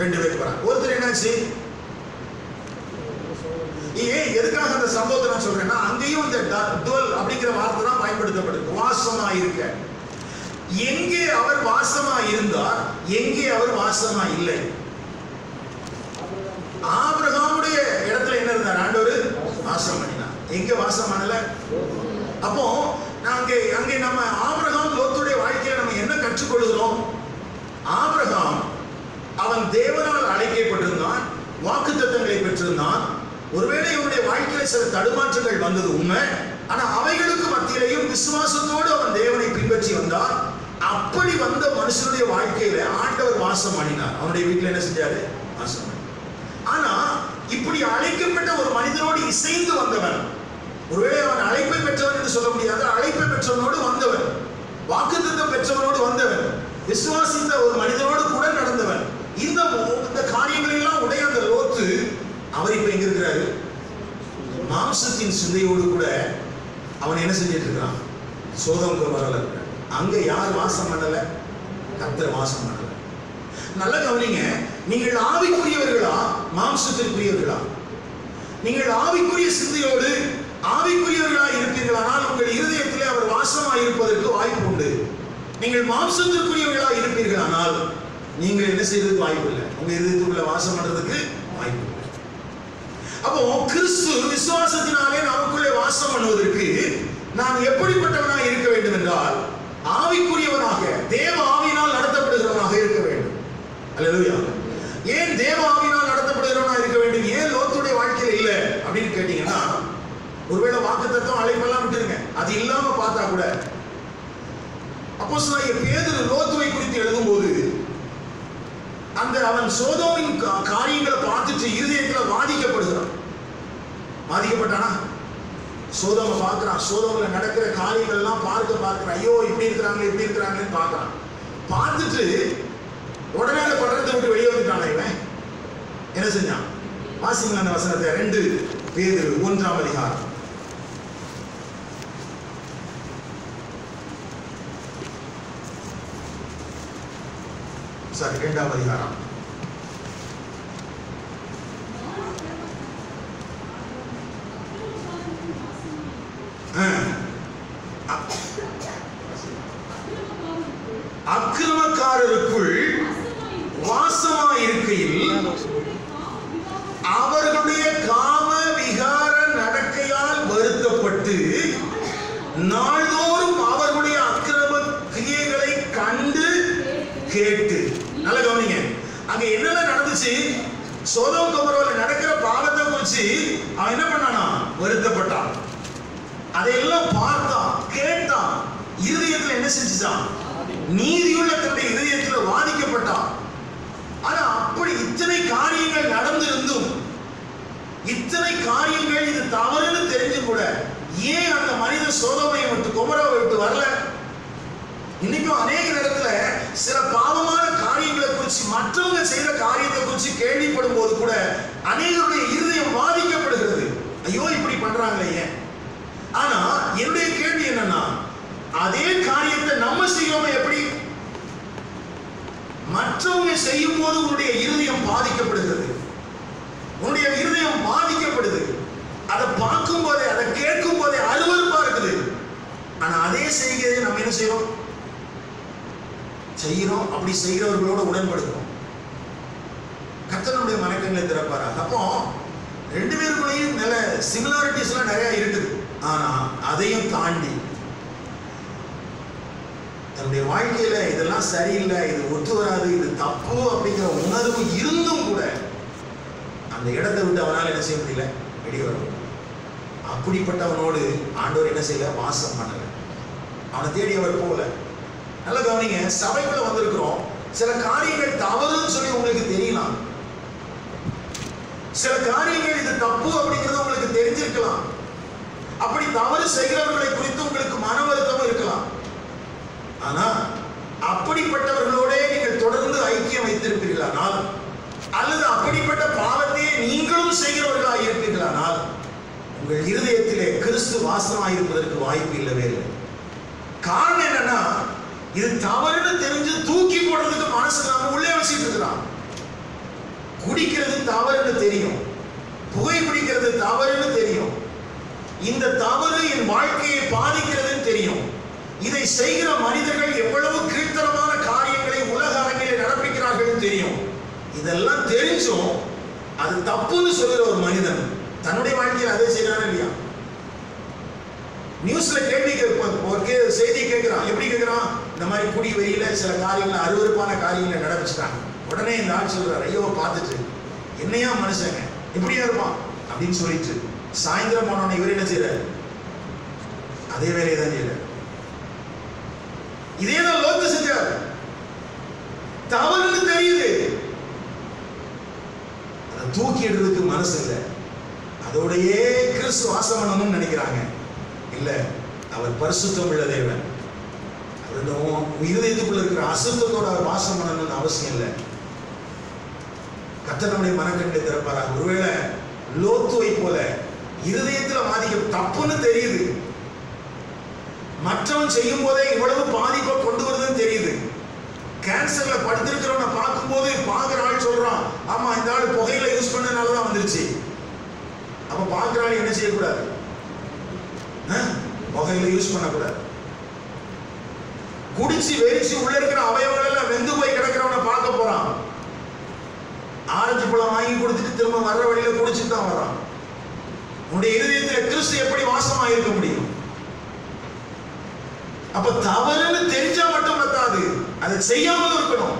ரெண்டு பேர் வராங்க ஒருத்தர் என்னாச்சு? ஏன் எதுக்காக அந்த சம்பவத்தை நான் சொல்றேன்னா அங்கேயும் இந்த டுவல் அப்படிங்கிற வார்த்தை தான் பயன்படுத்தப்படுது. வாசமா இருக்க. எங்கே அவர் வாசமா இருந்தார் எங்கே அவர் வாசமா இல்லை? ஆபிரகாமுடைய இடத்துல என்ன இருந்தார்? ஆண்டவர் வாசம் பண்ணினார். எங்க வாசம் பண்ணல? அப்போ நாங்க அங்கே நம்ம ஆபிரகாம் லோத்துடைய வாழ்க்கையை நம்ம என்ன கற்றுக்கொள்கிறோம்? ஆபிரகாம் அவன் தேவனால் அழைக்கப்பட்டிருந்தான் வாக்குத்தத்தங்களை பெற்றிருந்தான். ஒருவேளை இவனுடைய வாழ்க்கையில சில தடுமாற்றங்கள் வந்தது உண்மை. ஆனா அவைகளுக்கு மத்தியிலையும் விசுவாசத்தோடு அவன் தேவனை பின்பற்றி வந்தான். அப்படி வந்த மனுஷனுடைய வாழ்க்கையில ஆண்டவர் வாசம் பண்ணினார். அவனுடைய வீட்டில் என்ன செஞ்சாரு? வாசம் ஆனா இப்படி அழைக்கப்பட்ட ஒரு மனிதனோடு இசைந்து வந்தவன் ஒருவேளை அவன் அழைப்பை பெற்றவன் என்று சொல்ல முடியாது அழைப்பை பெற்றவனோடு வந்தவன் வாக்குத்தத்தம் பெற்றவனோடு வந்தவன் விசுவாசித்த ஒரு மனிதனோடு கூட நடந்தவன் இந்த இந்த காரியங்களெல்லாம் உடைய அந்த லோத்து அவர் இப்ப எங்க இருக்கிறாரு? மாம்சத்தின் சிந்தையோடு கூட அவன் என்ன செஞ்சிட்டு இருக்கிறான்? சோதம் குமாரில் இருக்கிறான் அங்க யார் வாசம் பண்ணல? கர்த்தர் வாசம் பண்ணல. நல்ல கவனிங்க நீங்கள் ஆவிக்குரியவர்களா? மாம்சத்திற்குரியவர்களா? நீங்கள் ஆவிக்குரிய சிந்தையோடு ஆவிக்குரியவர்களாய் இருப்பீர்களானால் உங்கள் இருதயத்திலே அவர் வாசமாய் இருப்பதற்கு வாய்ப்பு உண்டு. நீங்கள் மாம்சத்திற்குரியவர்களாய் இருப்பீர்களானால் நீங்கள் என்ன செய்யறதுக்கு வாய்ப்பு இல்லை. உங்க இருதயத்துக்குள்ள வாசம் பண்றதுக்கு வாய்ப்பு இல்லை. அப்போ கிறிஸ்து விசுவாசத்தினாலே நமக்குள்ளே வாசம் பண்ணுவதற்கு நான் எப்படிப்பட்டவனாக இருக்க வேண்டும் என்றால் ஆவிக்குரியவனாக தேவ ஆவினால் நடத்தப்படுகிறவனாக இருக்க வேண்டும். அல்லது ஏன் தேவ ஆவியினால் நடத்தப்படுகிறவனாக இருக்க வேண்டும் ஏன் லோத்துடைய வாழ்க்கையில இல்ல அப்படின்னு கேட்டீங்கன்னா ஒருவேளை வாக்கு தத்துவம் அழைப்பெல்லாம் விட்டுருங்க. அது இல்லாம பார்த்தா கூட அப்போ பேதர் லோத்துவை குறித்து எழுதும்போது அந்த அவன் சோதோவின் கா- காரியங்களை பார்த்துட்டு இருதயத்தில் பாதிக்கப்படுகிறான் பாதிக்கப்பட்டானா சோதோமை பார்க்கிறான். சோதோமில் நடக்கிற காரியங்கள்லாம் பார்க்க பார்க்கிறான். ஐயோ இப்படி இருக்கிறாங்க இப்படி இருக்கிறாங்கன்னு பார்க்கறான். பார்த்துட்டு உடனே அந்த பட்டணத்தை விட்டு வெளியே வந்துட்டான் இவன்? என்ன செஞ்சான்? வாசிங்களா அந்த வசனத்தை. ரெண்டு பேர் ஒன்றாம் அதிகாரம். சாரி இரண்டாம் அதிகாரம் ஆ. அ- அக்கிரமக்காரருக்குள் வாசமாயிருக்கையில் அவர்களுடைய காம விகார நடக்கையால் வருத்தப்பட்டு நாள்தோறும் அவர்களுடைய அக்கிரம கிரியைகளை கண்டு கேட்டு நல்ல கவனிங்க அங்க என்னென்ன நடந்துச்சு சோதம் குமரோல நடக்கிற பாவத்தை குறிச்சு அவன் என்ன பண்ணானா வருத்தப்பட்டான் அதையெல்லாம் பார்த்தான் கேட்டான் இருதயத்துல என்ன செஞ்சுச்சான் நீதியுள்ள தன்னுடைய இருதயத்துல வாதிக்கப்பட்டான் ஆனா அப்படி இத்தனை காரியங்கள் நடந்திருந்தும் இத்தனை காரியங்கள் இது தவறுன்னு தெரிஞ்சும் கூட ஏன் அந்த மனித சோதமையை விட்டு குமராவை விட்டு வரல இன்னைக்கும் அநேக இடத்துல சில பாவமான காரியங்களை குறித்து மற்றவங்க செய்த காரியத்தை குறித்து கேள்விப்படும் போது கூட அநேகருடைய இருதயம் பாதிக்கப்படுகிறது ஐயோ இப்படி பண்றாங்களே ஏன் ஆனா என்னுடைய கேள்வி என்னன்னா அதே காரியத்தை நம்ம செய்யாம எப்படி மற்றவங்க செய்யும் போது உன்னுடைய இருதயம் பாதிக்கப்படுகிறது உன்னுடைய இருதயம் பாதிக்கப்படுது அதை பார்க்கும் போதே அதை கேட்கும் போதே அருவருப்பா இருக்குது ஆனா அதே செய்கிறதை நம்ம என்ன செய்யறோம் செய்கிறோம். அப்படி செய்கிறவர்களோட உடன்படுகிறோம். கத்தனுடைய மனக்கங்களை திறப்பாராக. அப்போ ரெண்டு பேருக்குள்ளேயும் நல்ல சிமிலாரிட்டிஸ் எல்லாம் நிறைய இருக்குது. ஆனா அதையும் தாண்டி தன்னுடைய வாழ்க்கையில இதெல்லாம் சரியில்லை இது ஒத்து வராது இது தப்பு அப்படிங்கிற உணர்வு இருந்தும் கூட அந்த இடத்தை விட்டு அவனால் என்ன செய்ய முடியல? வெளியே வர அப்படிப்பட்டவனோடு ஆண்டவர் என்ன செய்யல? வாசம் பண்ணலை. அவனை தேடி அவர் போகல. நல்ல கவனிங்க சபைக்குள்ள வந்திருக்கிறோம். சில காரியங்கள் தவறுன்னு சொல்லி உங்களுக்கு தெரியலாம். சில காரியங்கள் இது தப்பு அப்படிங்கிறது உங்களுக்கு தெரிஞ்சிருக்கலாம். அப்படி தவறு செய்கிறவர்களை குறித்து உங்களுக்கு மன வருத்தம் இருக்கலாம். ஆனா அப்படிப்பட்டவர்களோடே நீங்கள் தொடர்ந்து ஐக்கியம் வைத்திருப்பீர்களானால் அல்லது அப்படிப்பட்ட பாவத்தையே நீங்களும் செய்கிறவர்களாக இருப்பீர்களானால் உங்கள் இருதயத்திலே கிறிஸ்து வாசமாய் இருப்பதற்கு வாய்ப்பு இல்லவே இல்லை. காரணம் என்னன்னா இது தவறுன்னு தெரிஞ்சு தூக்கி போடுறதுக்கு மனசு நாம உள்ளே வச்சுட்டு இருக்கிறான். குடிக்கிறது தவறுன்னு தெரியும். புகை பிடிக்கிறது தவறுன்னு தெரியும். இந்த தவறு என் வாழ்க்கையை பாதிக்கிறதுன்னு தெரியும். இதை செய்கிற மனிதர்கள் எவ்வளவு கீழ்த்தரமான காரியங்களை உலக அரங்கிலே நடப்பிக்கிறார்கள் தெரியும். இதெல்லாம் தெரிஞ்சும் அது தப்புன்னு சொல்கிற ஒரு மனிதன் தன்னுடைய வாழ்க்கையில் அதை செய்யறானா இல்லையா? நியூஸ்ல கேள்வி கேட்பான் செய்தி கேட்கிறான். எப்படி கேட்கிறான்? இந்த மாதிரி குடி வெளியில சில காரியங்கள் அருவருப்பான காரியங்களை நடப்பிச்சிட்டாங்க உடனே இந்த ஆள் சொல்றாரு ஐயோ பார்த்துட்டு என்னையா மனுஷங்க? எப்படியா இருப்பான்? அப்படின்னு சொல்லிட்டு சாயந்தரம் போனோட இவர் என்ன செய்யறாரு அதே வேலையை தான் செய்யறாரு இதே தான் லோத்து செஞ்சார். தவறுன்னு தெரியுது. அதை தூக்கி எடுறதுக்கு மனசு இல்லை. அதோடையே கிறிஸ்து வாசம் பண்ணணும்னு நினைக்கிறாங்க. இல்ல. அவர் பரிசுத்தம் உள்ள தேவன். அவருடைய இருதயத்துக்குள்ள இருக்கிற அசுத்தத்தோட அவர் வாசம் பண்ணணும்னு அவசியம் இல்லை. கர்த்தர் நம்முடைய மனக்கண்ணை திறப்பாராக. ஒருவேளை லோத்துவை போல இருதயத்துல பாதிக்க தப்புன்னு தெரியுது. மற்றவன் செய்யும் போதே இவ்வளவு பாதிப்பை கொண்டு வருதுன்னு தெரியுது. கேன்சர்ல படுத்திருக்கிறவனை பார்க்கும்போது பார்க்குற ஆள் சொல்றான் ஆமா இந்த ஆள் புகையில யூஸ் பண்ணனால தான் வந்துருச்சு. அப்ப பார்க்குற ஆள் என்ன செய்யக்கூடாது? புகையில யூஸ் பண்ணக்கூடாது. குடிச்சு வெறிச்சு உள்ள இருக்கிற அவயவங்கள் எல்லாம் வெந்து போய் கிடக்கிறவனை பார்க்க போறான். ஆரஞ்சு பழம் வாங்கி கொடுத்துட்டு திரும்ப வர்ற வழியில குடிச்சிட்டு தான் வர்றான். உன்னுடைய இதயத்தில் கிறிஸ்து எப்படி வாசமா இருக்க முடியும்? அப்ப தவறுன்னு தெரிஞ்சா மட்டும் பத்தாது. அதை செய்யாமல் இருக்கணும்.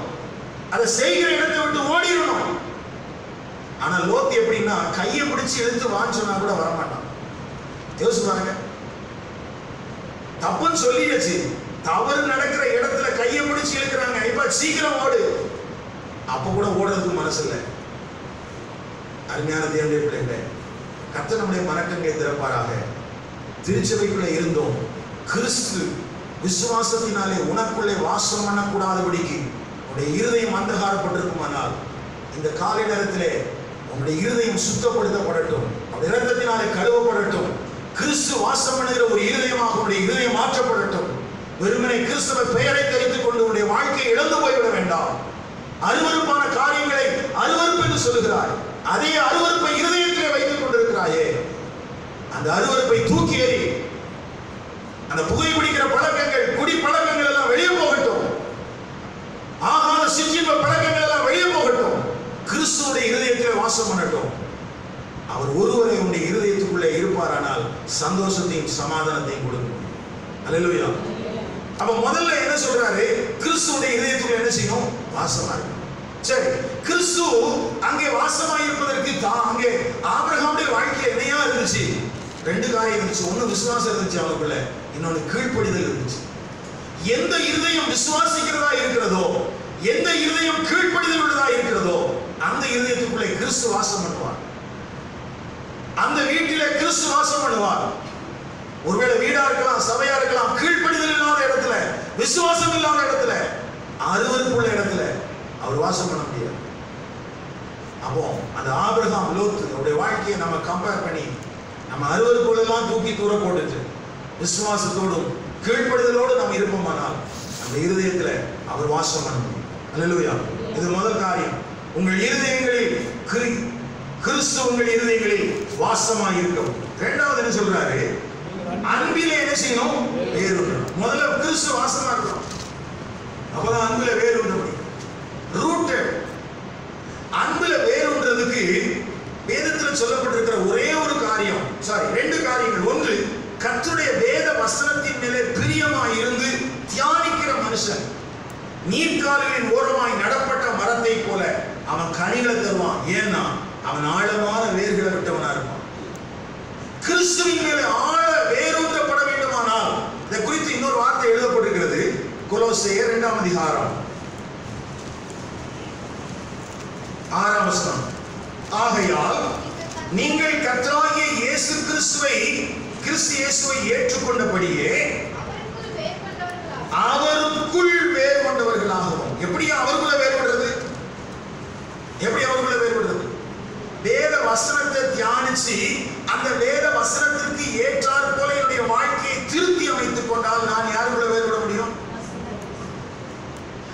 அதை செய்கிற இடத்தை விட்டு ஓடிடணும். ஆனா லோத்து எப்படின்னா கையை பிடிச்சு எழுத்து வான்னு சொன்னா கூட வரமாட்டான். யோசிச்சு பாருங்க. தப்புன்னு சொல்லிடுச்சு தவறு நடக்கிற இடத்துல கையை பிடிச்சி இழுக்கிறாங்க. இப்ப சீக்கிரம் ஓடு. அப்ப கூட ஓடுறதுக்கு மனசு இல்லை. அருமையான தேவனுடைய பிள்ளைகளே கத்த நம்முடைய மனக்கங்கை திறப்பாராக. திருச்சபைக்குள்ளே இருந்தோம். கிறிஸ்து விசுவாசத்தினாலே உனக்குள்ளே வாசம் பண்ணக்கூடாதபடிக்கு உன்னுடைய இருதயம் அந்தகாரப்பட்டிருக்குமானால் இந்த காலை நேரத்திலே உன்னுடைய இருதயம் சுத்தப்படுத்தப்படட்டும். உன்னுடைய இரத்தத்தினாலே கழுவப்படட்டும். கிறிஸ்து வாசம் பண்ணுகிற ஒரு இருதயமாக உடைய இருதயம் மாற்றப்படட்டும். வெறுமனை கிறிஸ்துவ பெயரை தெரித்துக் கொண்டு உடைய வாழ்க்கையை இழந்து போய்விட வேண்டாம். அருவருப்பான காரியங்களை அருவருப்பு என்று சொல்லுகிறாய். அதே அருவருப்பை இருதயத்திலே வைத்துக் கொண்டிருக்கிறாயே. அந்த அருவருப்பை தூக்கி எறி அந்த புகைப்பிடிக்கிற பழக்கங்கள் குடி பழக்கங்கள் எல்லாம் வெளியே போகட்டும். ஆகாத சிற்றின்ப பழக்கங்கள் எல்லாம் வெளியே போகட்டும். கிறிஸ்துவோட இருதயத்திலே வாசம் பண்ணட்டும். அவர் ஒருவரை உன்னுடைய இருதயத்துக்குள்ளே இருப்பாரானால் சந்தோஷத்தையும் சமாதானத்தையும் கொடுக்கும். அல்லேலூயா அப்ப முதல்ல என்ன சொல்றாரு? கிறிஸ்துவுடைய இதயத்துக்குள்ள என்ன செய்யணும்? வாசமா இருக்கும். சரி கிறிஸ்து அங்கே வாசமா இருப்பதற்கு தான் அங்கே ஆபிரகாமுடைய வாழ்க்கையில என்னையா இருந்துச்சு? ரெண்டு காரியம் இருந்துச்சு. ஒண்ணு விசுவாசம் இருந்துச்சு அவனுக்குள்ள இன்னொன்னு கீழ்ப்படிதல் இருந்துச்சு. எந்த இருதயம் விசுவாசிக்கிறதா இருக்கிறதோ எந்த இருதயம் கீழ்ப்படிதல் உள்ளதா இருக்கிறதோ அந்த இருதயத்துக்குள்ளே கிறிஸ்து வாசம் பண்ணுவார். அந்த வீட்டிலே கிறிஸ்து வாசம் பண்ணுவார். ஒருவேளை வீடா இருக்கலாம் சபையா இருக்கலாம் கீழ்ப்படிதல் இல்லாத இடத்துல விசுவாசம் இல்லாத இடத்துல அருவருப்புள்ள இடத்துல அவர் வாசம் பண்ண முடியாது. அப்போ அந்த ஆபிரகாம் லோத்து அவருடைய வாழ்க்கையை நம்ம கம்பேர் பண்ணி நம்ம அருவருப்புகளெல்லாம் தூக்கி தூர போட்டுட்டு விசுவாசத்தோடும் கீழ்ப்படுதலோடு நம்ம இருப்போமானால் அந்த இருதயத்துல அவர் வாசம் பண்ண முடியும். அல்லேலூயா இது முதல் காரியம். உங்கள் இருதயங்களில் கிறிஸ்து உங்கள் இருதயங்களில் வாசமா இருக்கும் ரெண்டாவது என்ன சொல்றாரு? அன்பிலே என்ன செய்யணும்? வேறுண்டணும் முதல்ல கிறிஸ்து வாசமா இருக்கணும். அப்பதான் அன்புல வேறுண்ட முடியும் அன்புல வேறுன்றதுக்கு வேதத்தில் சொல்லப்பட்டிருக்கிற ஒரே ஒரு காரியம். சாரி ரெண்டு காரியங்கள். ஒன்று கத்துடைய வேத வசனத்தின் மேலே பிரியமாய் இருந்து தியானிக்கிற மனுஷன். நீர்க்கால்களின் ஓரமாய் நடப்பட்ட மரத்தை போல அவன் கனிகளை தருவான். ஏன்னா அவன் ஆழமான வேர்களை விட்டவனா இருப்பான் கிறிஸ்துவின் மேலே ஆழ வேரூற்றப்பட வேண்டுமானால் இதை குறித்து இன்னொரு வார்த்தை எழுதப்பட்டிருக்கிறது. கொலோசையர் இரண்டாம் அதிகாரம். ஆறாம் வசனம். ஆகையால் நீங்கள் கர்த்தராகிய இயேசு கிறிஸ்துவை கிறிஸ்து இயேசுவை ஏற்றுக்கொண்டபடியே அவருக்குள் வேறு கொண்டவர்களாகவும் எப்படி அவருக்குள்ள வேறுபடுறது? எப்படி அவருக்குள்ள வேறுபடுறது? வேத வசனத்தை தியானிச்சு அந்த வேத வசனத்திற்கு ஏற்றாற் போல என்னுடைய வாழ்க்கையை திருத்தி அமைத்துக் கொண்டால் நான் யாருக்குள்ள வேறுபட முடியும்?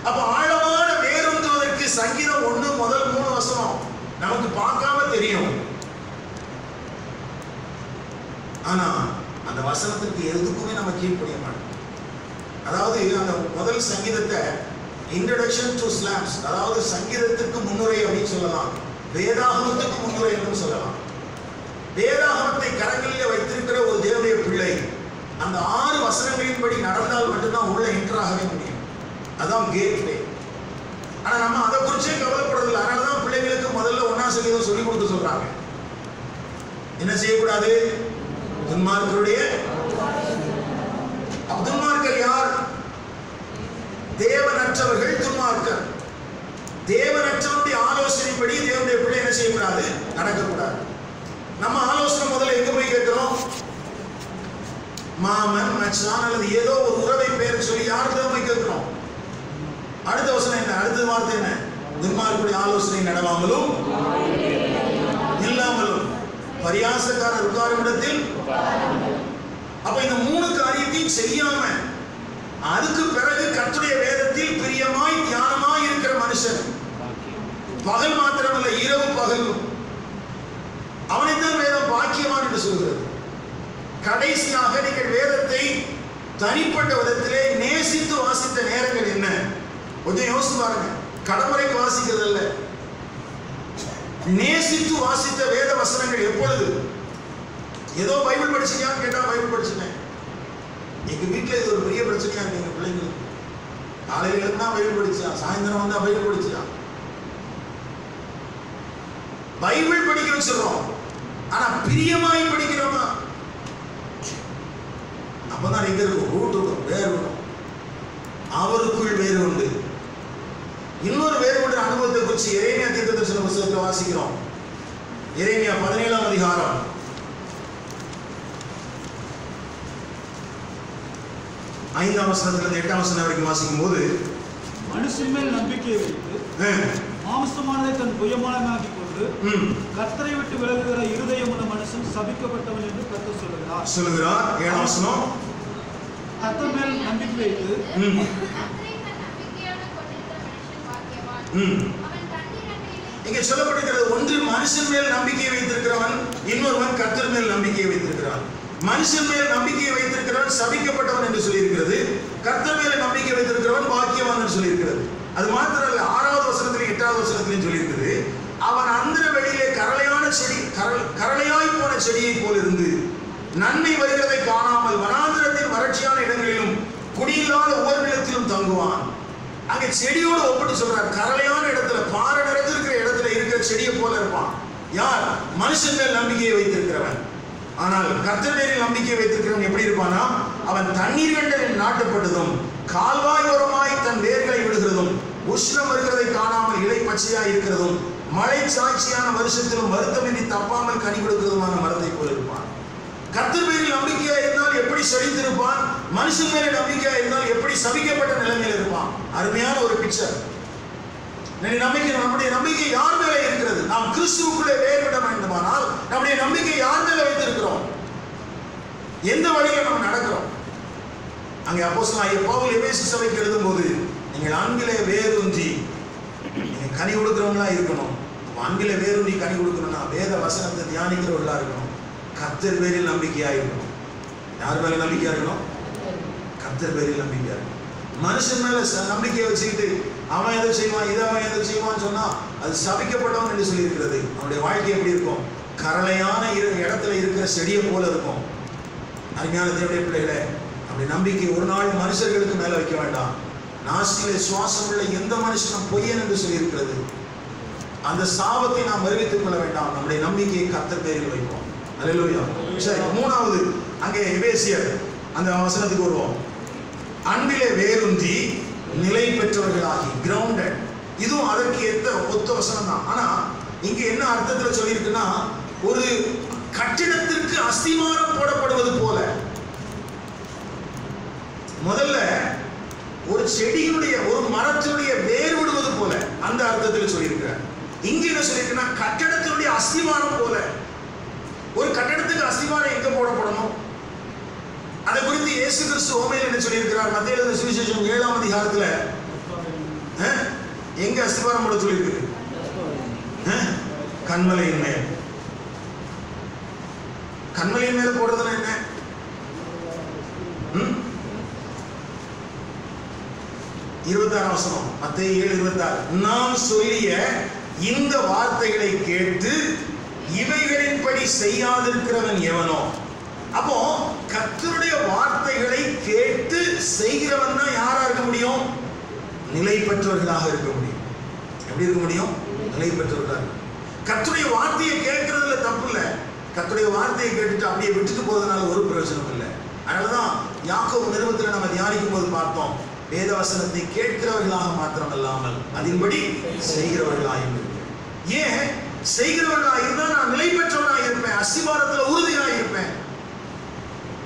அப்ப ஆழமான வேரூன்றுவதற்கு சங்கீதம் ஒண்ணு முதல் மூணு வசனம் நமக்கு பார்க்காம தெரியும். ஆனா அந்த வசனத்திற்கு எதுக்குமே நம்ம கீழ்ப்படிய மாட்டோம். அதாவது அந்த முதல் சங்கீதத்தை இன்ட்ரடக்ஷன் டு ஸ்லாம்ஸ் அதாவது சங்கீதத்துக்கு முன்னுரை அப்படின்னு சொல்லலாம். வேதாகமத்துக்கு முன்னுரை என்று சொல்லலாம். வேதாகமத்தை கரங்களில் வைத்திருக்கிற ஒரு தேவனுடைய பிள்ளை அந்த ஆறு வசனங்களின்படி நடந்தால் மட்டும்தான் உள்ள என்டர் முடியும். அதான் கேட்வே ஆனா நம்ம அதை குறிச்சே கவலைப்படுறதில்லை அதனால தான் பிள்ளைங்களுக்கு முதல்ல ஒன்னா சங்கீதம் சொல்லிக் கொடுத்து சொல்றாங்க. என்ன செய்யக்கூடாது? துன்மார்க்கருடைய அப்ப துன்மார்க்கர் யார்? தேவனற்றவர்கள் துன்மார்க்கர் தேவரட்சனுடைய ஆலோசனைப்படி தேவனுடைய பிள்ளை என்ன செய்யக்கூடாது? நடக்கக்கூடாது. நம்ம ஆலோசனை முதல்ல எங்க போய் கேட்கிறோம்? மாமன் மச்சான் அல்லது ஏதோ ஒரு உறவை பேர் சொல்லி யார்கிட்ட போய் கேட்கிறோம்? அடுத்த வசனம் என்ன? அடுத்த வார்த்தை என்ன? துன்மார்க்குடைய ஆலோசனை நடவாமலும் இல்லாமலும். பரியாசக்காரர் உட்காரும் இடத்தில் அப்ப இந்த மூணு காரியத்தையும் செய்யாம அதுக்கு பிறகு கற்றுடைய வேதத்தில் பிரியமாய் தியானமாய் இருக்கிற மனுஷன். பகல் மாத்திரமல்ல இரவு பகலும். அவனைத்தான் வேதம் பாக்கியவான் என்று சொல்கிறது. கடைசியாக நீங்கள் வேதத்தை தனிப்பட்ட விதத்திலே நேசித்து வாசித்த நேரங்கள் என்ன? கொஞ்சம் யோசித்து பாருங்க. கடமுறைக்கு வாசிக்கிறது அல்ல. நேசித்து வாசித்த வேத வசனங்கள் எப்பொழுது? ஏதோ பைபிள் படிச்சிட்டியான்னு கேட்டா பைபிள் படிச்சிட்டேன் எங்க வீட்டுல இது ஒரு பெரிய பிரச்சனையா இருக்கு எங்க பிள்ளைங்களுக்கு. காலையில இருந்தா பைபிள் படிச்சா சாயந்தரம் வந்தா பைபிள் படிச்சா பைபிள் படிக்க வச்சிடறோம் ஆனா பிரியமாய் படிக்கிறோமா? அப்பதான் எங்க இருக்கும் ரூட் இருக்கும் வேறு இருக்கும் அவருக்குள் வேறு உண்டு இன்னொரு வேறுபட்ட அனுபவத்தை குறித்து இறைமையா தீர்க்க தரிசன புத்தகத்தில் வாசிக்கிறோம். இறைமையா பதினேழாம் அதிகாரம். ஐந்தாம் வசனத்திலிருந்து எட்டாம் வசனம் வரைக்கும் வாசிக்கும் போது மனுஷன் மேல் நம்பிக்கையை வைத்து மாம்சமானதை தன் புயமானமாக்கிக் கொண்டு கர்த்தரை விட்டு விலகுகிற இருதயம் உள்ள மனுஷன் சபிக்கப்பட்டவன் என்று கர்த்தர் சொல்லுகிறார். சொல்லுகிறார் ஏழாம் வசனம். கர்த்தர் மேல் நம்பிக்கை வைத்து இங்கே சொல்லப்பட்டிருக்கிறது ஒன்று மனுஷன் மேல் நம்பிக்கையை வைத்திருக்கிறவன் இன்னொருவன் கர்த்தர் மேல் நம்பிக்கையை வைத்திருக்கிறான். மனுஷன் மேல் நம்பிக்கையை வைத்திருக்கிறவன் சபிக்கப்பட்டவன் என்று சொல்லியிருக்கிறது. கர்த்தர் மேல் நம்பிக்கை வைத்திருக்கிறவன் பாக்கியவான் என்று சொல்லியிருக்கிறது. அது மாத்திரம் இல்ல ஆறாவது வசனத்திலும் எட்டாவது வசனத்திலும் சொல்லியிருக்கிறது அவன் அந்தர வெளியிலே கரளையான செடி கரள் கரளையாய் போன செடியை போல் இருந்து நன்மை வருகிறதை காணாமல் வனாந்திரத்தின் வறட்சியான இடங்களிலும் குடியில்லாத ஒவ்வொரு நிலத்திலும் தங்குவான். அங்க செடியோடு ஒப்பிட்டு சொல்றார் கரளையான இடத்துல பாறை நிறைஞ்சிருக்கிற இடத்துல இருக்கிற செடியை போல இருப்பான். யார்? மனுஷன் மேல் நம்பிக்கையை வைத்திருக்கிறவன். ஆனால் கர்த்தர் மேலில் நம்பிக்கை வைத்திருக்கிறவன் எப்படி இருப்பானா? அவன் தண்ணீர் கண்டலில் நாட்டப்பட்டதும் கால்வாயோரமாய் தன் வேர்களை விடுகிறதும் உஷ்ணம் வருகிறதை காணாமல் இலை பச்சையாய் இருக்கிறதும் மழை சாட்சியான வருஷத்திலும் வருத்தமின்றி தப்பாமல் கனி கொடுக்கிறதுமான மரத்தை போல இருப்பான் கர்த்தர் மேலில் நம்பிக்கையா இருந்தால் எப்படி செழித்திருப்பான் மனுஷன் மேல நம்பிக்கையா இருந்தால் எப்படி சபிக்கப்பட்ட நிலைமையில் இருப்பான்? அருமையான ஒரு பிக்சர் நம்பிக்கை நம்முடைய நம்பிக்கை யார் மேல இருக்கிறது? நாம் கிறிஸ்துவுக்குள்ளே வேறுபட வேண்டுமானால் நம்முடைய நம்பிக்கை யார் மேல வைத்திருக்கிறோம்? எந்த வழியில நம்ம நடக்கிறோம்? அங்கே அப்போஸ் நான் எப்போவும் எபேசு சபைக்கு எழுதும்போது நீங்கள் அன்பிலே வேரூன்றி நீங்கள் கனி கொடுக்குறவங்களா இருக்கணும். அப்ப வேறு நீ கனி கொடுக்கணும்னா வேத வசனத்தை தியானிக்கிறவர்களா இருக்கணும். கத்தர் பேரில் நம்பிக்கையா இருக்கணும். யார் மேல நம்பிக்கையா இருக்கணும்? கத்தர் பேரில் நம்பிக்கையா இருக்கணும். மனுஷன் மேல ச- நம்பிக்கையை வச்சுக்கிட்டு அவன் எதை செய்வான் இதை அவன் எதை செய்வான்னு சொன்னா அது சபிக்கப்பட்டவன் என்று சொல்லியிருக்கிறது. அவனுடைய வாழ்க்கை எப்படி இருக்கும்? கரளையான இரு இடத்துல இருக்கிற செடியை போல இருக்கும். அருமையான தேவடைய பிள்ளைகளே அப்படி நம்பிக்கை ஒரு நாள் மனுஷர்களுக்கு மேல வைக்க வேண்டாம். நாசியில சுவாசம் உள்ள எந்த மனுஷனும் பொய்யன் என்று சொல்லியிருக்கிறது. அந்த சாபத்தை நாம் அறிவித்துக் கொள்ள வேண்டாம். நம்முடைய நம்பிக்கையை கத்தர் பேரில் வைப்போம். அலையிலோயா சரி மூணாவது அங்கே எபேசியர் அந்த வசனத்துக்கு வருவோம். அன்பிலே வேரூன்றி நிலை பெற்றவர்களாகி கிரவுண்டட் இதுவும் அதற்கு ஏத்த ஒத்த வசனம் தான் ஆனா இங்க என்ன அர்த்தத்துல சொல்லியிருக்குன்னா ஒரு கட்டிடத்திற்கு அஸ்திமாரம் போடப்படுவது போல. முதல்ல ஒரு செடியினுடைய ஒரு மரத்தினுடைய வேர் விடுவது போல. அந்த அர்த்தத்தில் சொல்லியிருக்கிறார். இங்க என்ன சொல்லியிருக்குன்னா கட்டடத்தினுடைய அஸ்திவாரம் போல. ஒரு கட்டடத்துக்கு அஸ்திவாரம் எங்க போடப்படணும்? அதை குறித்து இயேசு கிறிஸ்து ஓமையில் என்ன சொல்லியிருக்கிறார்? மத்திய எழுத சுவிசேஷம் ஏழாம் அதிகாரத்துல. எங்க அஸ்திவாரம் போட சொல்லியிருக்குது கண்மலையின் மேல். கண்மலையின் மேல போடுறதுன்னா என்ன? ம்? இருபத்தாறாம் வசனம். மத்திய ஏழு இருபத்தாறு. நாம் சொல்லிய இந்த வார்த்தைகளை கேட்டு இவைகளின்படி செய்யாதிருக்கிறவன் எவனோ? அப்போ கத்தருடைய வார்த்தைகளை கேட்டு செய்கிறவன் தான் யாரா இருக்க முடியும்? நிலை பெற்றவர்களாக இருக்க முடியும். எப்படி இருக்க முடியும்? நிலை பெற்றவர்களாக கத்துடைய வார்த்தையை கேட்கறதுல தப்பு இல்லை. கத்துடைய வார்த்தையை கேட்டுட்டு அப்படியே விட்டுட்டு போறதுனால ஒரு பிரயோஜனம் இல்லை. அதனாலதான் யாக்கோ நிறுவத்தில் நம்ம தியானிக்கும் போது பார்த்தோம் வேதவசனத்தை கேட்கிறவர்களாக மாத்திரம் அல்லாமல் அதன்படி செய்கிறவர்களாயும் இருப்பேன் ஏன்? செய்கிறவர்களாக இருந்தா நான் நிலை பெற்றவனாக இருப்பேன். அஸ்திவாரத்துல உறுதியாக இருப்பேன்.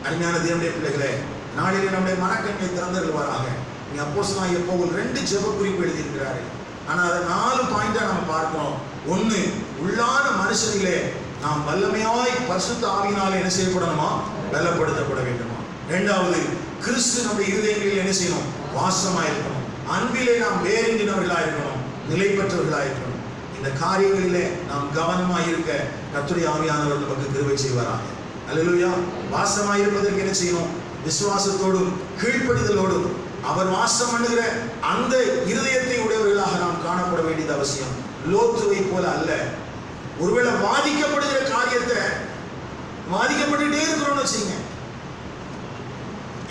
அருமையான தேவனுடைய பிள்ளைகளே நாளிலே நம்முடைய மனக்கண்ணை திறந்தருள்வாராக. நீ அப்போஸ்தலனாகிய பவுல் ரெண்டு ஜெப குறிப்பு எழுதியிருக்கிறாரு. ஆனா அதை நாலு பாயிண்டா நம்ம பார்க்கிறோம் ஒண்ணு உள்ளான மனுஷனிலே நாம் வல்லமையாய் பரிசுத்த ஆவியினாலே என்ன செய்யப்படணுமா? வெள்ளப்படுத்தப்பட வேண்டுமா? ரெண்டாவது கிறிஸ்து நம்முடைய இருதயங்களில் என்ன செய்யணும்? வாசமாக இருக்கணும் அன்பிலே நாம் வேறின்றவர்களா இருக்கணும் நிலை பெற்றவர்களாக இருக்கணும் இந்த காரியங்களிலே நாம் கவனமாக இருக்க கத்துடைய ஆவியானவர் நமக்கு கிருவை செய்வாராக. அல்லா வாசமாக இருப்பதற்கு என்ன செய்யணும்? விசுவாசத்தோடும் கீழ்ப்படிதலோடும் அவர் வாசம் பண்ணுகிற அந்த இருதயத்தை உடையவர்களாக நாம் காணப்பட வேண்டியது அவசியம். லோத்துவை போல அல்ல. ஒருவேளை வாதிக்கப்படுகிற காரியத்தை வாதிக்கப்பட்டுட்டே இருக்கிறோம்னு வச்சுங்க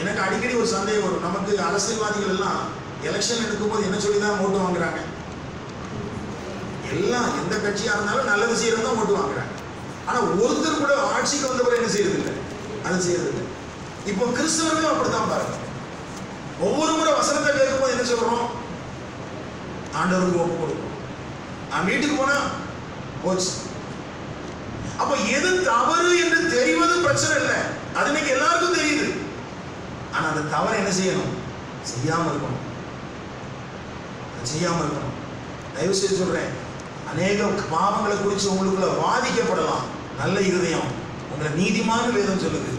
எனக்கு அடிக்கடி ஒரு சந்தேகம் வரும். நமக்கு அரசியல்வாதிகள் எல்லாம் எலெக்ஷன் எடுக்கும்போது என்ன சொல்லி தான் ஓட்டு வாங்குறாங்க? எல்லாம் எந்த கட்சியாக இருந்தாலும் நல்லது செய்யறது தான் ஓட்டு வாங்குறாங்க. ஆனா ஒருத்தர் கூட ஆட்சிக்கு வந்த வந்தவரை என்ன செய்யறது அதை அது செய்யறது இப்போ கிறிஸ்தவர்களும் அப்படித்தான் பாருங்க. ஒவ்வொரு முறை வசனத்தை கேட்கும்போது என்ன சொல்றோம்? ஆண்டவருக்கு ஒப்பு கொடுக்கும் நான் வீட்டுக்கு போனா போச்சு. அப்ப எது தவறு என்று தெரிவது பிரச்சனை இல்லை. அது இன்னைக்கு எல்லாருக்கும் தெரியுது. ஆனா அந்த தவறை என்ன செய்யணும்? செய்யாம இருக்கணும். செய்யாமல் செய்யாம இருக்கணும். தயவு செய்து சொல்றேன். அநேக பாவங்களை குறித்து உங்களுக்குள்ள வாதிக்கப்படலாம். நல்ல இருதயம். உங்களை நீதிமான வேதம் சொல்லுது.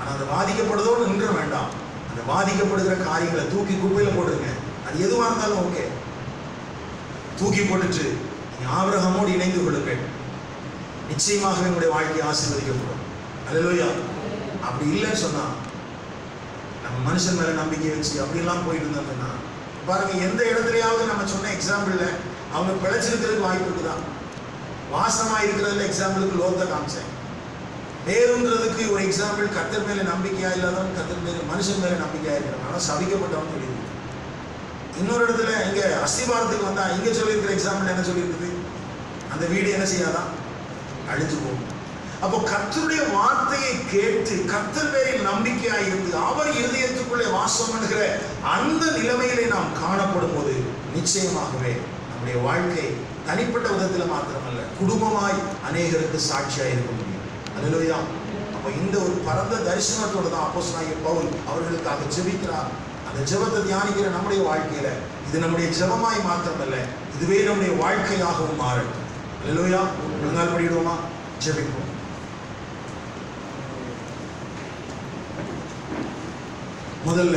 ஆனால் அதை வாதிக்கப்படுதோடு நின்ற வேண்டாம். அந்த வாதிக்கப்படுகிற காரியங்களை தூக்கி குப்பையில் போட்டுருங்க. அது எதுவாக இருந்தாலும் ஓகே. தூக்கி போட்டுட்டு நீங்க இணைந்து கொள்ளுங்கள். நிச்சயமாக என்னுடைய வாழ்க்கை ஆசீர்வதிக்கப்படும். அல்லேலூயா. அப்படி இல்லைன்னு சொன்னா நம்ம மனுஷன் மேலே நம்பிக்கை வச்சு அப்படிலாம் போயிட்டு இருந்தோம்னா பாருங்க எந்த இடத்துலையாவது நம்ம சொன்ன எக்ஸாம்பிளில் அவங்க பிழைச்சிருக்கிறதுக்கு வாய்ப்பு இருக்குதான் வாசமாக இருக்கிறதுல எக்ஸாம்பிளுக்கு லோகத்தை காமிச்சேன். வேறுன்றதுக்கு ஒரு எக்ஸாம்பிள் கத்தர் மேலே நம்பிக்கையாக இல்லாதவன் கத்தர் மேலே மனுஷன் மேல நம்பிக்கையா ஆனால் சபிக்கப்பட்டவன் தெரியுது. இன்னொரு இடத்துல இங்கே அஸ்திபாரத்துக்கு வந்தால் இங்கே சொல்லியிருக்கிற எக்ஸாம்பிள் என்ன சொல்லியிருக்குது? அந்த வீடு என்ன செய்யாதான் அழிஞ்சு போகும். அப்போ கத்தருடைய வார்த்தையை கேட்டு கத்தர் பேரில் நம்பிக்கையாக இருந்து அவர் இருதயத்துக்குள்ளே வாசம் பண்ணுகிற அந்த நிலைமையிலே நாம் காணப்படும் போது நிச்சயமாகவே நம்முடைய வாழ்க்கை தனிப்பட்ட விதத்தில் மாத்திரமல்ல குடும்பமாய் அநேகருக்கு சாட்சியாக இருக்க முடியும். அல்லேலூயா. அப்போ இந்த ஒரு பரந்த தரிசனத்தோடு தான் அப்போஸ் பவுல் அவர்களுக்காக ஜெபிக்கிறார். அந்த ஜெபத்தை தியானிக்கிற நம்முடைய வாழ்க்கையில இது நம்முடைய ஜெபமாய் மாத்திரமல்ல இதுவே நம்முடைய வாழ்க்கையாகவும் மாறட்டும். அல்லேலூயா. முன்னாள் முடிவிடுவோமா ஜெபிப்போம். முதல்ல